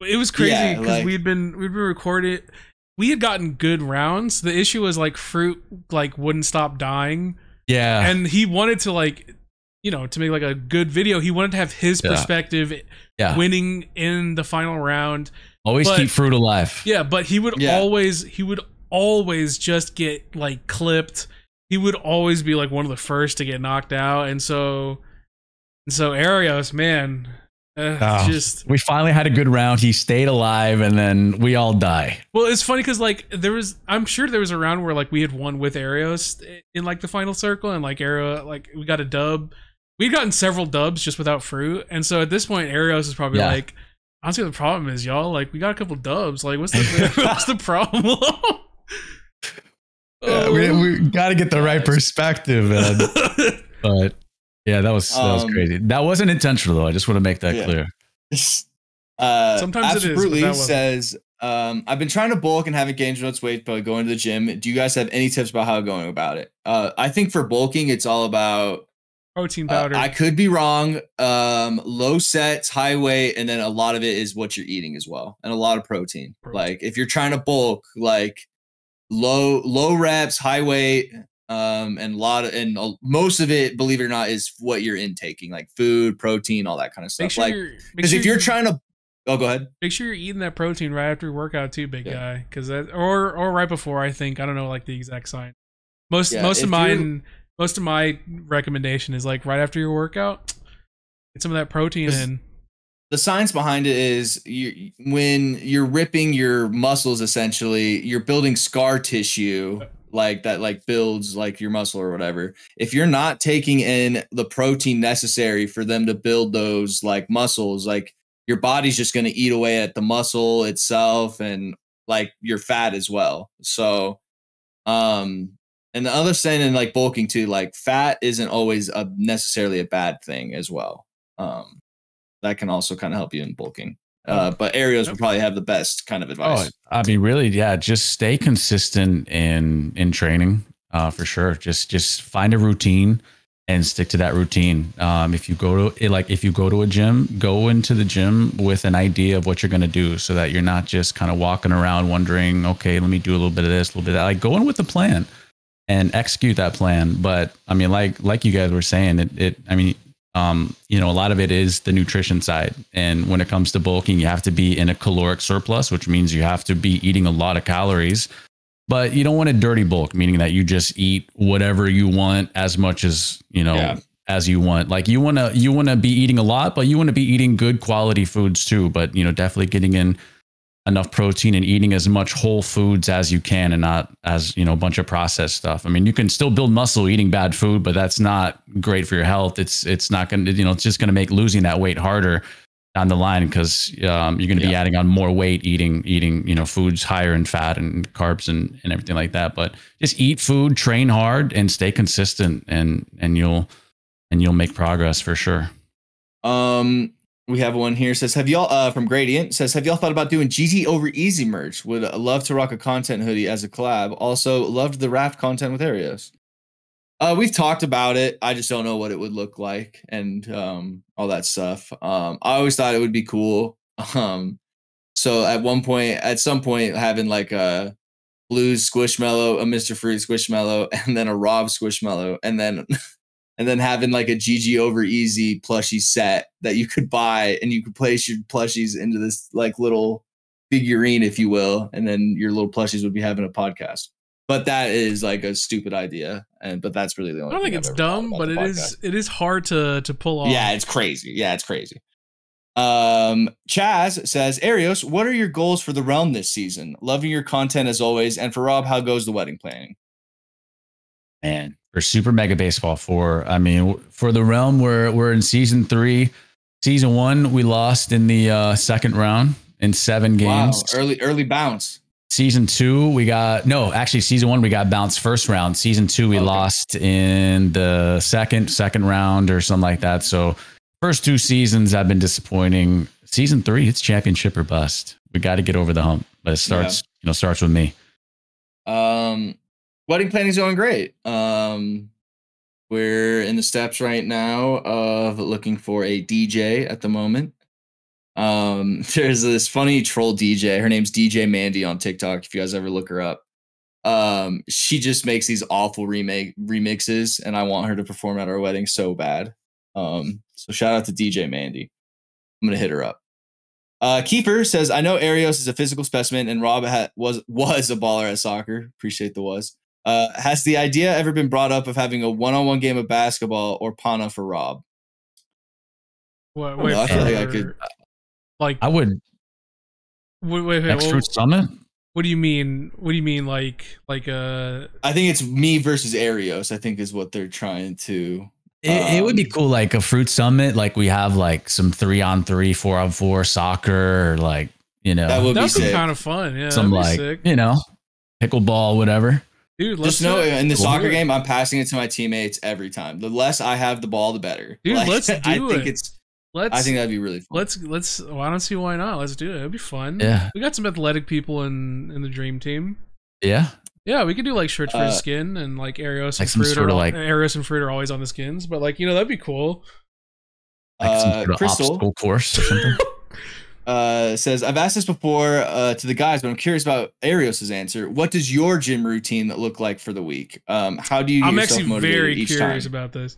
but- It was crazy Yeah, because like- we'd been we'd been recording. We had gotten good rounds. The issue was like fruit like wouldn't stop dying, yeah. and he wanted to like you know to make like a good video. He wanted to have his Yeah. perspective Yeah. winning in the final round. Always but- keep fruit alive. Yeah, but he would Yeah. always he would always just get like clipped. He would always be like one of the first to get knocked out, and so and so Aaerios, man, uh, Oh. just We finally had a good round. He stayed alive, and then we all die. well, it's funny because like there was, I'm sure there was a round where like we had won with Aaerios in like the final circle, and like Ario, like we got a dub. We'd gotten several dubs just without fruit, and so at this point, Aaerios is probably Yeah. like, honestly, the problem is y'all like we got a couple dubs. Like, what's the what's the problem? Yeah, we we got to get the right perspective, man. but yeah, that was that was Um, crazy. That wasn't intentional, though. I just want to make that Yeah. clear. Uh, Sometimes it is, but Absolutely that says, um, I've been trying to bulk and haven't gained much weight by going to the gym. Do you guys have any tips about how going about it? Uh, I think for bulking, it's all about. Protein uh, powder. I could be wrong. Um, low sets, high weight, and then a lot of it is what you're eating as well, and a lot of protein. Protein. Like if you're trying to bulk, like low low reps, high weight, um, and a lot of and a- most of it, believe it or not, is what you're intaking, like food, protein, all that kind of stuff. sure like because sure if you're you- trying to, oh, go ahead. make sure you're eating that protein right after your workout too, big Yeah. guy. Because that or or right before. I think I don't know like the exact sign. Most Yeah, most of mine most of my recommendation is like right after your workout, get some of that protein in. the science behind it is you when you're ripping your muscles essentially you're building scar tissue like that like builds like your muscle or whatever if you're not taking in the protein necessary for them to build those like muscles like your body's just going to eat away at the muscle itself and like your fat as well so um and the other thing in like bulking too like fat isn't always a necessarily a bad thing as well um that can also kind of help you in bulking uh, but Arios would probably have the best kind of advice. Oh, I mean, really, yeah. Just stay consistent in in training, uh, for sure. Just just find a routine and stick to that routine. Um, if you go to like if you go to a gym, go into the gym with an idea of what you're going to do, so that you're not just kind of walking around wondering, okay, let me do a little bit of this, a little bit of that. Like go in with a plan and execute that plan. But I mean, like like you guys were saying, it it. I mean, um, you know, a lot of it is the nutrition side. And when it comes to bulking, you have to be in a caloric surplus, which means you have to be eating a lot of calories. But you don't want a dirty bulk, meaning that you just eat whatever you want as much as, you know, Yeah. as you want. Like you want to you want to be eating a lot, but you want to be eating good quality foods too, but you know, definitely getting in enough protein and eating as much whole foods as you can and not as you know a bunch of processed stuff. I mean you can still build muscle eating bad food but that's not great for your health. It's it's not going to you know it's just going to make losing that weight harder down the line because um, you're going to be adding on more weight eating eating you know foods higher in fat and carbs and, and everything like that. But just eat food train hard and stay consistent and and you'll and you'll make progress for sure. Um, we have one here says, "Have y'all uh from Gradient says, have y'all thought about doing GG over EZ merch? Would love to rock a content hoodie as a collab. Also, loved the raft content with Aaerios. Uh, we've talked about it. I just don't know what it would look like and um all that stuff. Um, I always thought it would be cool. Um, so at one point, at some point, having like a Blues Squishmallow, a Mr. Fruit Squishmallow, and then a Rob Squishmallow, and then and then having like a GG over EZ plushie set that you could buy and you could place your plushies into this like little figurine, if you will, and then your little plushies would be having a podcast. But that is like a stupid idea, and but that's really the only. I don't think it's I've thought dumb, but it is it is hard to to pull off. Yeah, it's crazy. Yeah, it's crazy. Um, Chaz says, Aaerios, what are your goals for the realm this season? Loving your content as always. And for Rob, how goes the wedding planning? Man for super mega baseball for i mean for the realm we're we're in season three season one we lost in the uh second round in seven games. Wow, early early bounce. season two we got no actually season one we got bounced first round. Season two we Okay. lost in the second second round or something like that. So first two seasons have been disappointing. Season three it's championship or bust. We got to get over the hump but it starts you know starts with me. Um, wedding planning's going great. Um, we're in the steps right now of looking for a DJ at the moment. Um, there's this funny troll DJ. Her name's DJ Mandy on TikTok. If you guys ever look her up, um, she just makes these awful remake remixes, and I want her to perform at our wedding so bad. Um, so shout out to DJ Mandy. I'm gonna hit her up. Uh, Kiefer says, "I know Aaerios is a physical specimen, and Rob ha- was was a baller at soccer. Appreciate the was. Uh, has the idea ever been brought up of having a one-on-one game of basketball or panna for Rob? Wait, know, wait I feel like I could- like i wouldn't. wait, wait, wait, next what, fruit summit what do you mean? What do you mean like like uh I think it's me versus Aaerios. I think is what they're trying to. It, it would be Um, cool, like a fruit summit. Like we have like some three on three, four on four soccer, or like you know, That would be That'd be kind of fun. Yeah, some like sick. you know, pickleball, whatever. Dude. Let's Just know do in the soccer it. game, I'm passing it to my teammates every time. The less I have the ball, the better. Dude, let's I do think it. it's. Let's I think that'd be really fun. let's let's. Well, I don't see why not. Let's do it. It'd be fun. Yeah, we got some athletic people in in the dream team. yeah. Yeah, we could do like shirts for Uh, his skin and like Aaerios like and some Fruit sort are of, like- Aaerios and Fruit are always on the skins, but like you know that'd be cool. Like some Uh, sort of Crystal obstacle course or something. uh, says, I've asked this before uh, to the guys, but I'm curious about Aaerios's answer. What does your gym routine look like for the week? Um, how do you I'm actually motivated very each curious time? about this.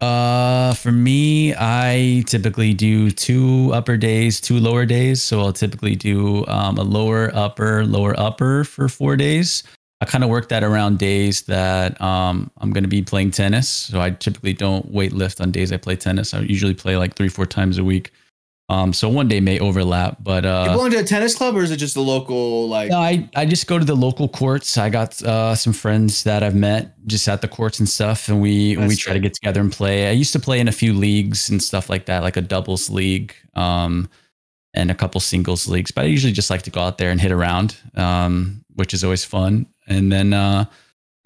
Uh, for me, I typically do two upper days, two lower days. So I'll typically do um, a lower, upper, lower, upper for four days. I kind of work that around days that um, I'm going to be playing tennis. So I typically don't weight lift on days I play tennis. I usually play like three, four times a week. Um, so one day may overlap, but you uh, belong to a tennis club or is it just a local like? no, I I just go to the local courts. I got uh, some friends that I've met just at the courts and stuff, and we we try to get together and play. I used to play in a few leagues and stuff like that, like a doubles league, um, and a couple singles leagues. But I usually just like to go out there and hit around, um, which is always fun. And then uh,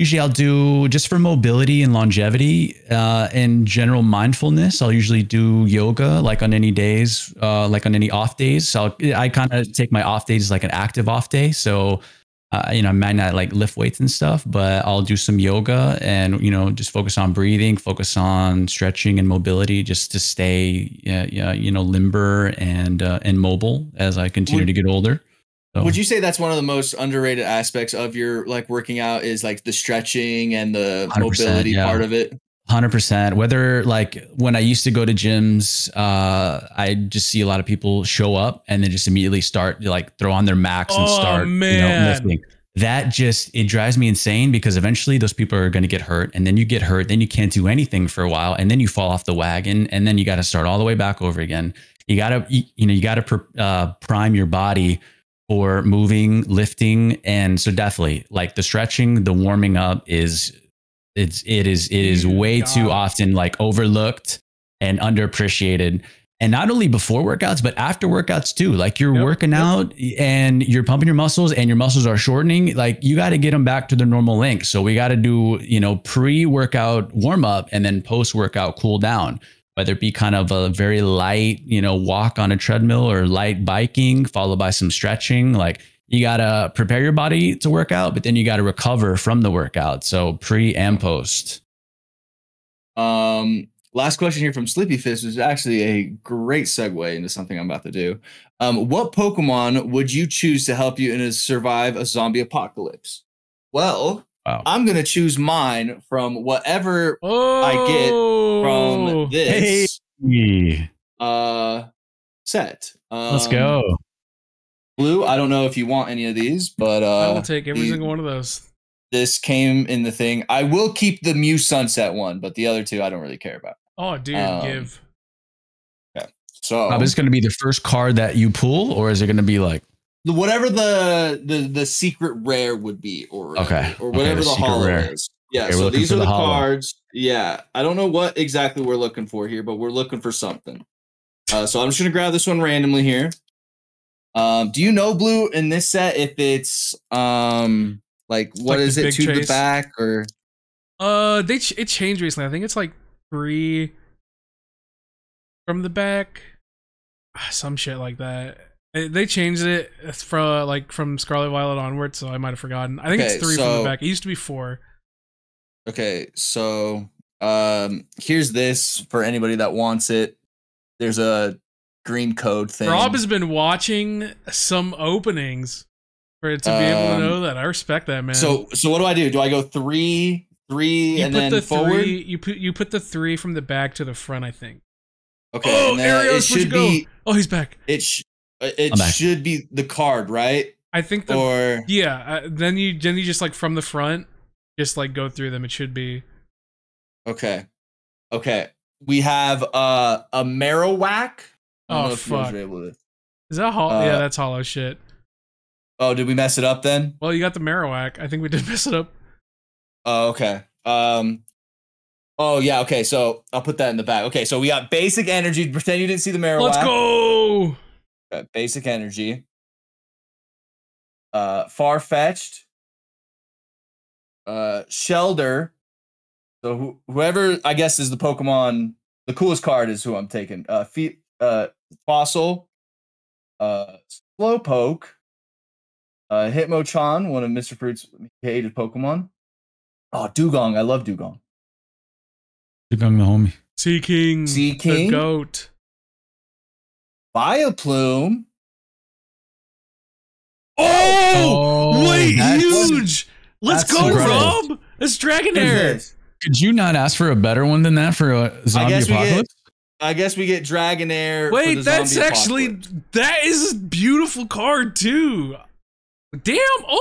usually I'll do just for mobility and longevity uh, and general mindfulness. I'll usually do yoga like on any days, uh, like on any off days. So I'll, I kind of take my off days like an active off day. So uh, you know, I might not like lift weights and stuff, but I'll do some yoga and you know just focus on breathing, focus on stretching and mobility, just to stay, uh, you know, limber and uh, and mobile as I continue Would- to get older. So- Would you say that's one of the most underrated aspects of your like working out is like the stretching and the mobility yeah. part of it? Hundred percent. Whether like when I used to go to gyms, uh, I just see a lot of people show up and then just immediately start like throw on their max and Oh, start you know, lifting. That just it drives me insane because eventually those people are going to get hurt, and then you get hurt, then you can't do anything for a while, and then you fall off the wagon, and then you got to start all the way back over again. You got to you know you got to uh, prime your body for moving, lifting, and so definitely like the stretching, the warming up is it's it is it is way too often like overlooked and underappreciated. And not only before workouts but after workouts too. Like you're Yep, working yep. out and you're pumping your muscles and your muscles are shortening like you got to get them back to their normal length. So we got to do you know pre-workout warm up and then post-workout cool down whether it be kind of a very light you know walk on a treadmill or light biking followed by some stretching like you got to prepare your body to work out but then you got to recover from the workout so pre and post Um, last question here from Sleepy Fist is actually a great segue into something I'm about to do. Um, what Pokemon would you choose to help you in a survive a zombie apocalypse? Well, Wow. I'm gonna choose mine from whatever Oh, get from this Hey, uh set. Um, let's go. Blue. I don't know if you want any of these, but I uh, will take every the- single one of those. this came in the thing. I will keep the Mew Sunset one, but the other two I don't really care about. Oh, dude, um, give. So Rob, is this going to be the first card that you pull, or is it going to be like the, whatever the, the the secret rare would be, or Okay, or okay, whatever the the, secret holo rare. is. Yeah, Okay, so these are the the, cards. Yeah, I don't know what exactly we're looking for here, but we're looking for something. Uh, so I'm just gonna grab this one randomly here. Um, do you know blue in this set if it's um like what like is it big to the back or Uh, they ch- it changed recently. I think it's like three from the back, Ah, some shit like that. They changed it from like from Scarlet Violet onward, so I might have forgotten. I think Okay, it's three from the back. It used to be four. Okay, so um here's this for anybody that wants it. There's a green code thing. Rob has been watching some openings for it to be able to Um, know that. I respect that man. so so what do I do? Do I go three, three, you and put then the forward? three. You put you put the three from the back to the front. I think. Okay, Oh, Aaerios, it should be Oh, he's back. it sh- it I'm back. should be the card, right? I think the or yeah. Uh, then you then you just like from the front, just like go through them. It should be. okay, okay. We have uh, a Marowak. I Oh, know if you guys fuck. able to- Is that holo? Uh, yeah, that's holo shit. Oh, did we mess it up then? Well, you got the Marowak. I think we did mess it up. Oh, okay. Um. Oh yeah. Okay. So I'll put that in the back. Okay. So we got basic energy. Pretend you didn't see the Marowak. Let's go. Got basic energy. Uh, Farfetch'd. Uh, Shellder. So who, whoever I guess is the Pokemon, the coolest card is who I'm taking. Uh, fe- uh, fossil. Uh, Slowpoke. Uh, Hitmonchan, one of Mr. Fruit's hated Pokemon. Oh, Dewgong. I love Dewgong. Dewgong the homie? Seaking. Sea The King? goat. Vileplume. Oh, oh, wait, huge. Let's go, incredible. Rob. That's What is Dragonair. Could you not ask for a better one than that for a zombie guess we get- apocalypse? I guess we get Dragonair. for Wait, the that's zombie actually apocalypse. that is a beautiful card too. Damn.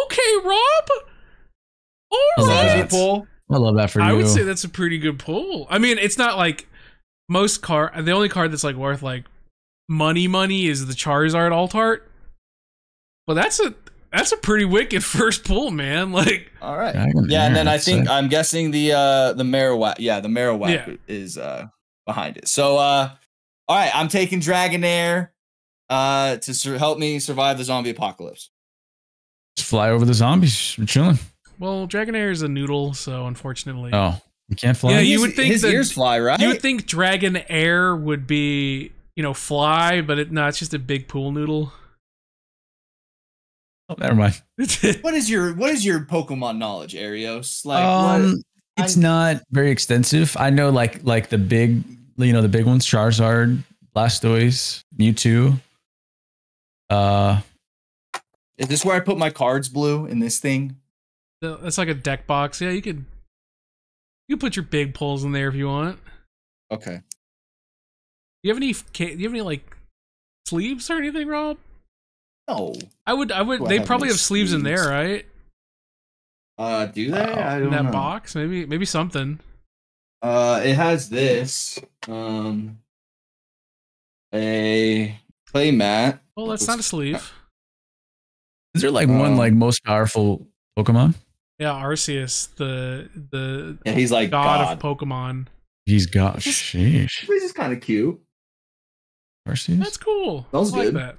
Okay, Rob. All I Is love that a right. good pull? I love that for I you. I would say that's a pretty good pull. I mean, it's not like most card. The only card that's like worth like money money is the Charizard alt art. But that's a that's a pretty wicked first pull, man. Like All right. Dragon Yeah, and then I think sick. I'm guessing the uh the Marowak, yeah, the Marowak Yeah. is uh behind it. So uh all right, I'm taking Dragonair uh to sur- help me survive the zombie apocalypse. Just fly over the zombies. We're chilling. well, Dragonair is a noodle, so unfortunately. Oh, you can't fly. Yeah, you His- would think his that- ears fly, right? You would think Dragon Air would be, you know, fly, but it, no, it's just a big pool noodle. Oh, never mind. What is your what is your Pokemon knowledge, Aaerios? Like um, what? it's I'm- not very extensive. I know like like the big, you know, the big ones: Charizard, Blastoise, Mewtwo. Uh, Is this where I put my cards blue in this thing? That's like a deck box. Yeah, you could you could put your big pulls in there if you want. Okay. Do you have any? Do you have any like sleeves or anything, Rob? No. I would. I would. Do they have probably any have sleeves in there, right? Uh do they? Uh-oh. I In don't that know. box, maybe. Maybe something. Uh it has this. Um a play mat. Well, that's not a sleeve. is there like one Um, like most powerful Pokemon? Yeah, Arceus, the the Yeah, he's like god, God. of Pokemon. He's got sheesh. This is kind of cute. Arceus? That's cool. That was I like good. that.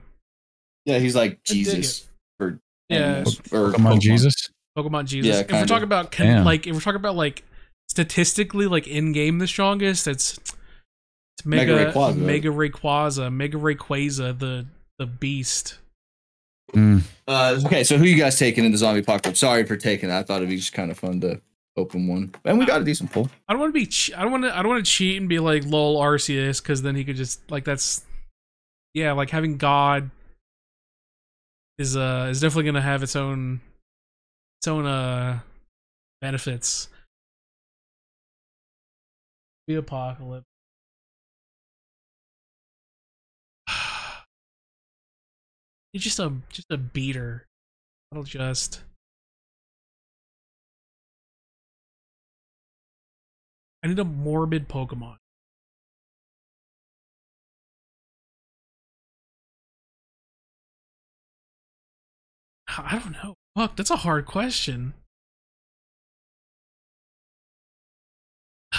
Yeah, he's like Jesus for Yeah, animals, or Pokemon Jesus. Pokemon Jesus. Yeah, if we're talking about con- Damn. like if we're talking about like statistically like in game the strongest, it's it's Mega Mega Rayquaza. Mega Rayquaza, Mega Rayquaza, the the beast. Mm. Uh, okay, so who you guys taking in the zombie apocalypse? Sorry for taking that. I thought it'd be just kind of fun to open one, and we got a decent pull. I don't want to be. Che- I don't want to. I don't want to cheat and be like lol Arceus because then he could just like that's. Yeah, like having God is uh is definitely gonna have its own its own uh benefits. The apocalypse. He's just a just a beater. That'll just. I need a morbid Pokemon. I don't know. Fuck, that's a hard question.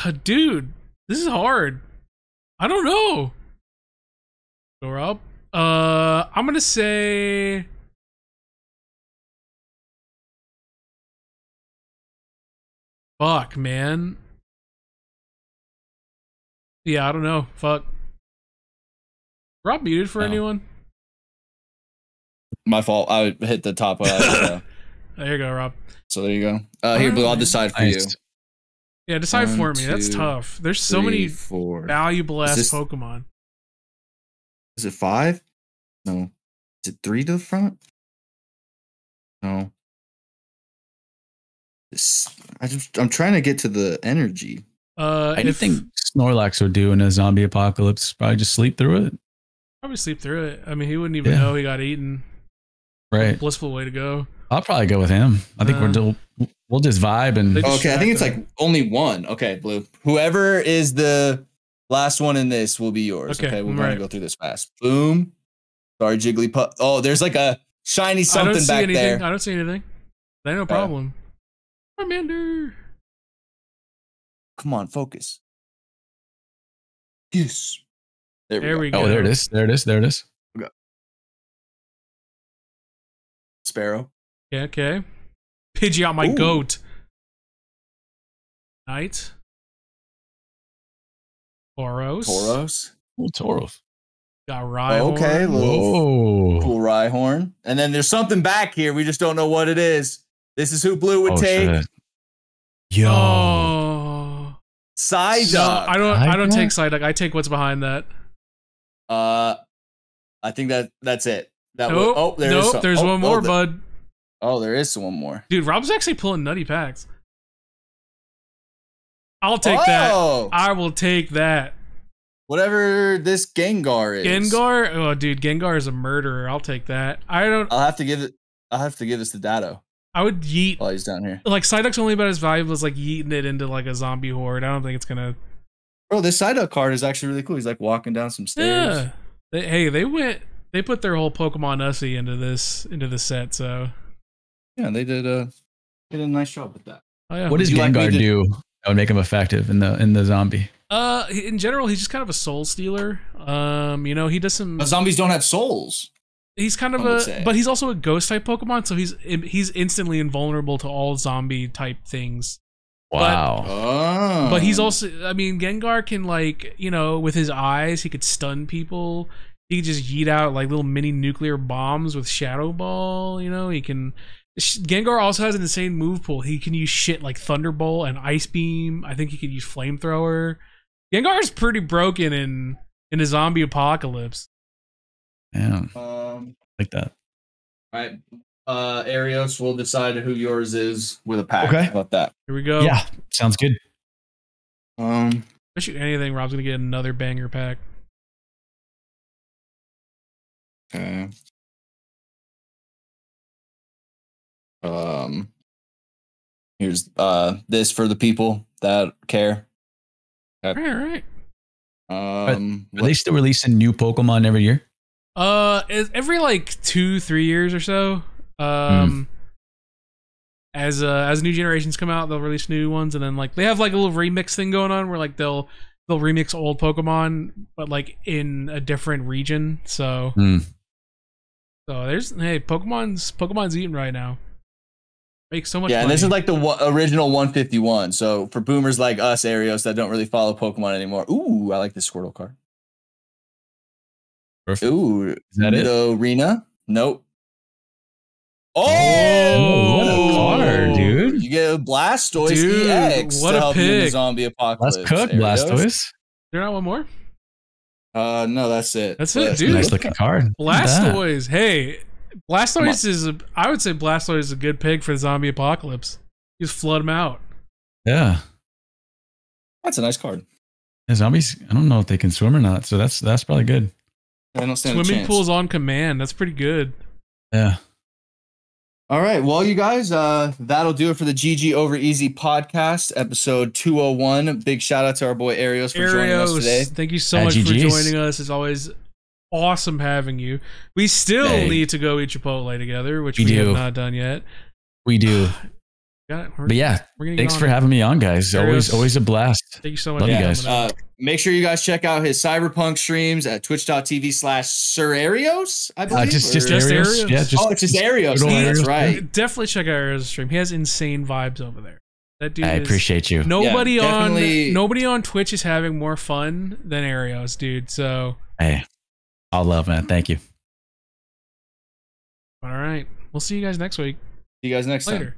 Uh, dude, this is hard. I don't know. Go up. Uh, I'm gonna say. Fuck, man. Yeah, I don't know. Fuck. Rob muted for Oh. anyone? My fault. I hit the top. Uh, There you go, Rob. so there you go. Uh, here, Blue. I'll decide for you. Yeah, decide One, for me. That's tough. There's so Three, many four. valuable ass Pokemon. Is it five? No. Is it three to the front? No. This, I just I'm trying to get to the energy. Uh, if, Anything Snorlax would do in a zombie apocalypse, probably just sleep through it. probably sleep through it. I mean, he wouldn't even Yeah. know he got eaten. Right. Blissful way to go. I'll probably go with him. I think Uh, we're still, we'll just vibe and Okay, I think it's distracted like only one. Okay, Blue. Whoever is the last one in this will be yours. Okay, Okay, we're right. gonna go through this fast. Boom. Sorry, Jigglypuff. Oh, there's like a shiny I don't something see back anything. there. I don't see anything. Ain't no problem. Charmander. Come on, focus. Yes. There we There go. we go. oh, there it is. There it is. There it is. Spearow. Okay, okay. Pidgeot, my Ooh. goat. Knight. Tauros. Tauros. Oh, Tauros. Got Rhyhorn. Okay, little Whoa. cool Rhyhorn. And then there's something back here. We just don't know what it is. This is who Blue would Oh, take. shit. Yo. Oh. Psyduck. No, I don't. I don't Psyduck? take Psyduck. I take what's behind that. Uh, I think that that's it. That was, oh, there is nope. some- There's oh, one more, oh, the- bud. Oh, there is one more. Dude, Rob's actually pulling nutty packs. I'll take that. Oh, I will take that. whatever this Gengar is. Gengar. Oh, dude, Gengar is a murderer. I'll take that. I don't. I'll have to give it. I'll have to give this to Dado I would yeet. while he's down here. Like Psyduck's only about as valuable as like yeeting it into like a zombie horde. I don't think it's gonna. Bro, this Psyduck card is actually really cool. He's like walking down some stairs. Yeah. They, hey, they went. They put their whole Pokemon Ussy into this into the set. So Yeah, they did a did a nice job with that. oh yeah. What does Would you like me Gengar to- do that would make him effective in the in the zombie? Uh, in general, he's just kind of a soul stealer. Um, you know, he does some. But zombies don't have souls. He's kind of a, say. but he's also a ghost type Pokemon, so he's he's instantly invulnerable to all zombie type things. Wow. Oh. But he's also, I mean, Gengar can like, you know, with his eyes, he could stun people. He could just yeet out like little mini nuclear bombs with Shadow Ball. You know, he can. Gengar also has an insane move pool. He can use shit like Thunderbolt and Ice Beam. I think he could use Flamethrower. Gengar is pretty broken in in a zombie apocalypse. Yeah, Um, like that. all right. Uh, Aaerios will decide who yours is with a pack. Okay. How about that? Here we go. Yeah, sounds good. Um, If I shoot anything, Rob's gonna get another banger pack. Okay. Um, here's uh this for the people that care. All right, all right. Um, Are they still releasing new Pokemon every year? Uh, is- every like two, three years or so. Um, as uh, as new generations come out, they'll release new ones, and then like they have like a little remix thing going on where like they'll they'll remix old Pokemon, but like in a different region. So Hmm. So there's hey, Pokemon's Pokemon's eating right now. Makes so much. yeah, and this is like the one, original 151. So for boomers like us, Aaerios, that don't really follow Pokemon anymore. Ooh, I like this Squirtle card. Perfect. Ooh, Is that it? Nidorina? Nope. Oh, Oh, what a card, oh, dude. You get a Blastoise Dude, EX what to a help you in the zombie apocalypse. Let's cook, Aaerios. Blastoise. there not one more. Uh, no, that's it. That's it, dude. Nice looking card. Look at that. Blastoise. Hey, Blastoise is a. I would say Blastoise is a good pick for the zombie apocalypse. Just flood them out. Yeah. That's a nice card. Yeah, zombies. I don't know if they can swim or not, so that's that's probably good. I don't stand Swimming chance. pools on command. That's pretty good. Yeah. All right. Well, you guys, uh, that'll do it for the GG over EZ podcast, episode 201. Big shout out to our boy Aaerios for joining us today. Thank you so much for joining us. It's always awesome having you. We still Hey. need to go eat Chipotle together, which We we, do. have not done yet. We do. Got But yeah, we're thanks for having me on, guys. Always Aaerios. always a blast. Thank you so much. Love you guys. Uh, make sure you guys check out his Cyberpunk streams at twitch.tv slash Sir Aaerios, I Uh, believe. just just Just Aaerios. Aaerios. Yeah, just oh, it's just Aaerios. Good That's right. Definitely check out Aaerios' stream. He has insane vibes over there. That dude I is- appreciate you. Nobody Yeah, on nobody on Twitch is having more fun than Aaerios, dude. So Hey, all love, man. Thank you. all right. We'll see you guys next week. See you guys next time. Later.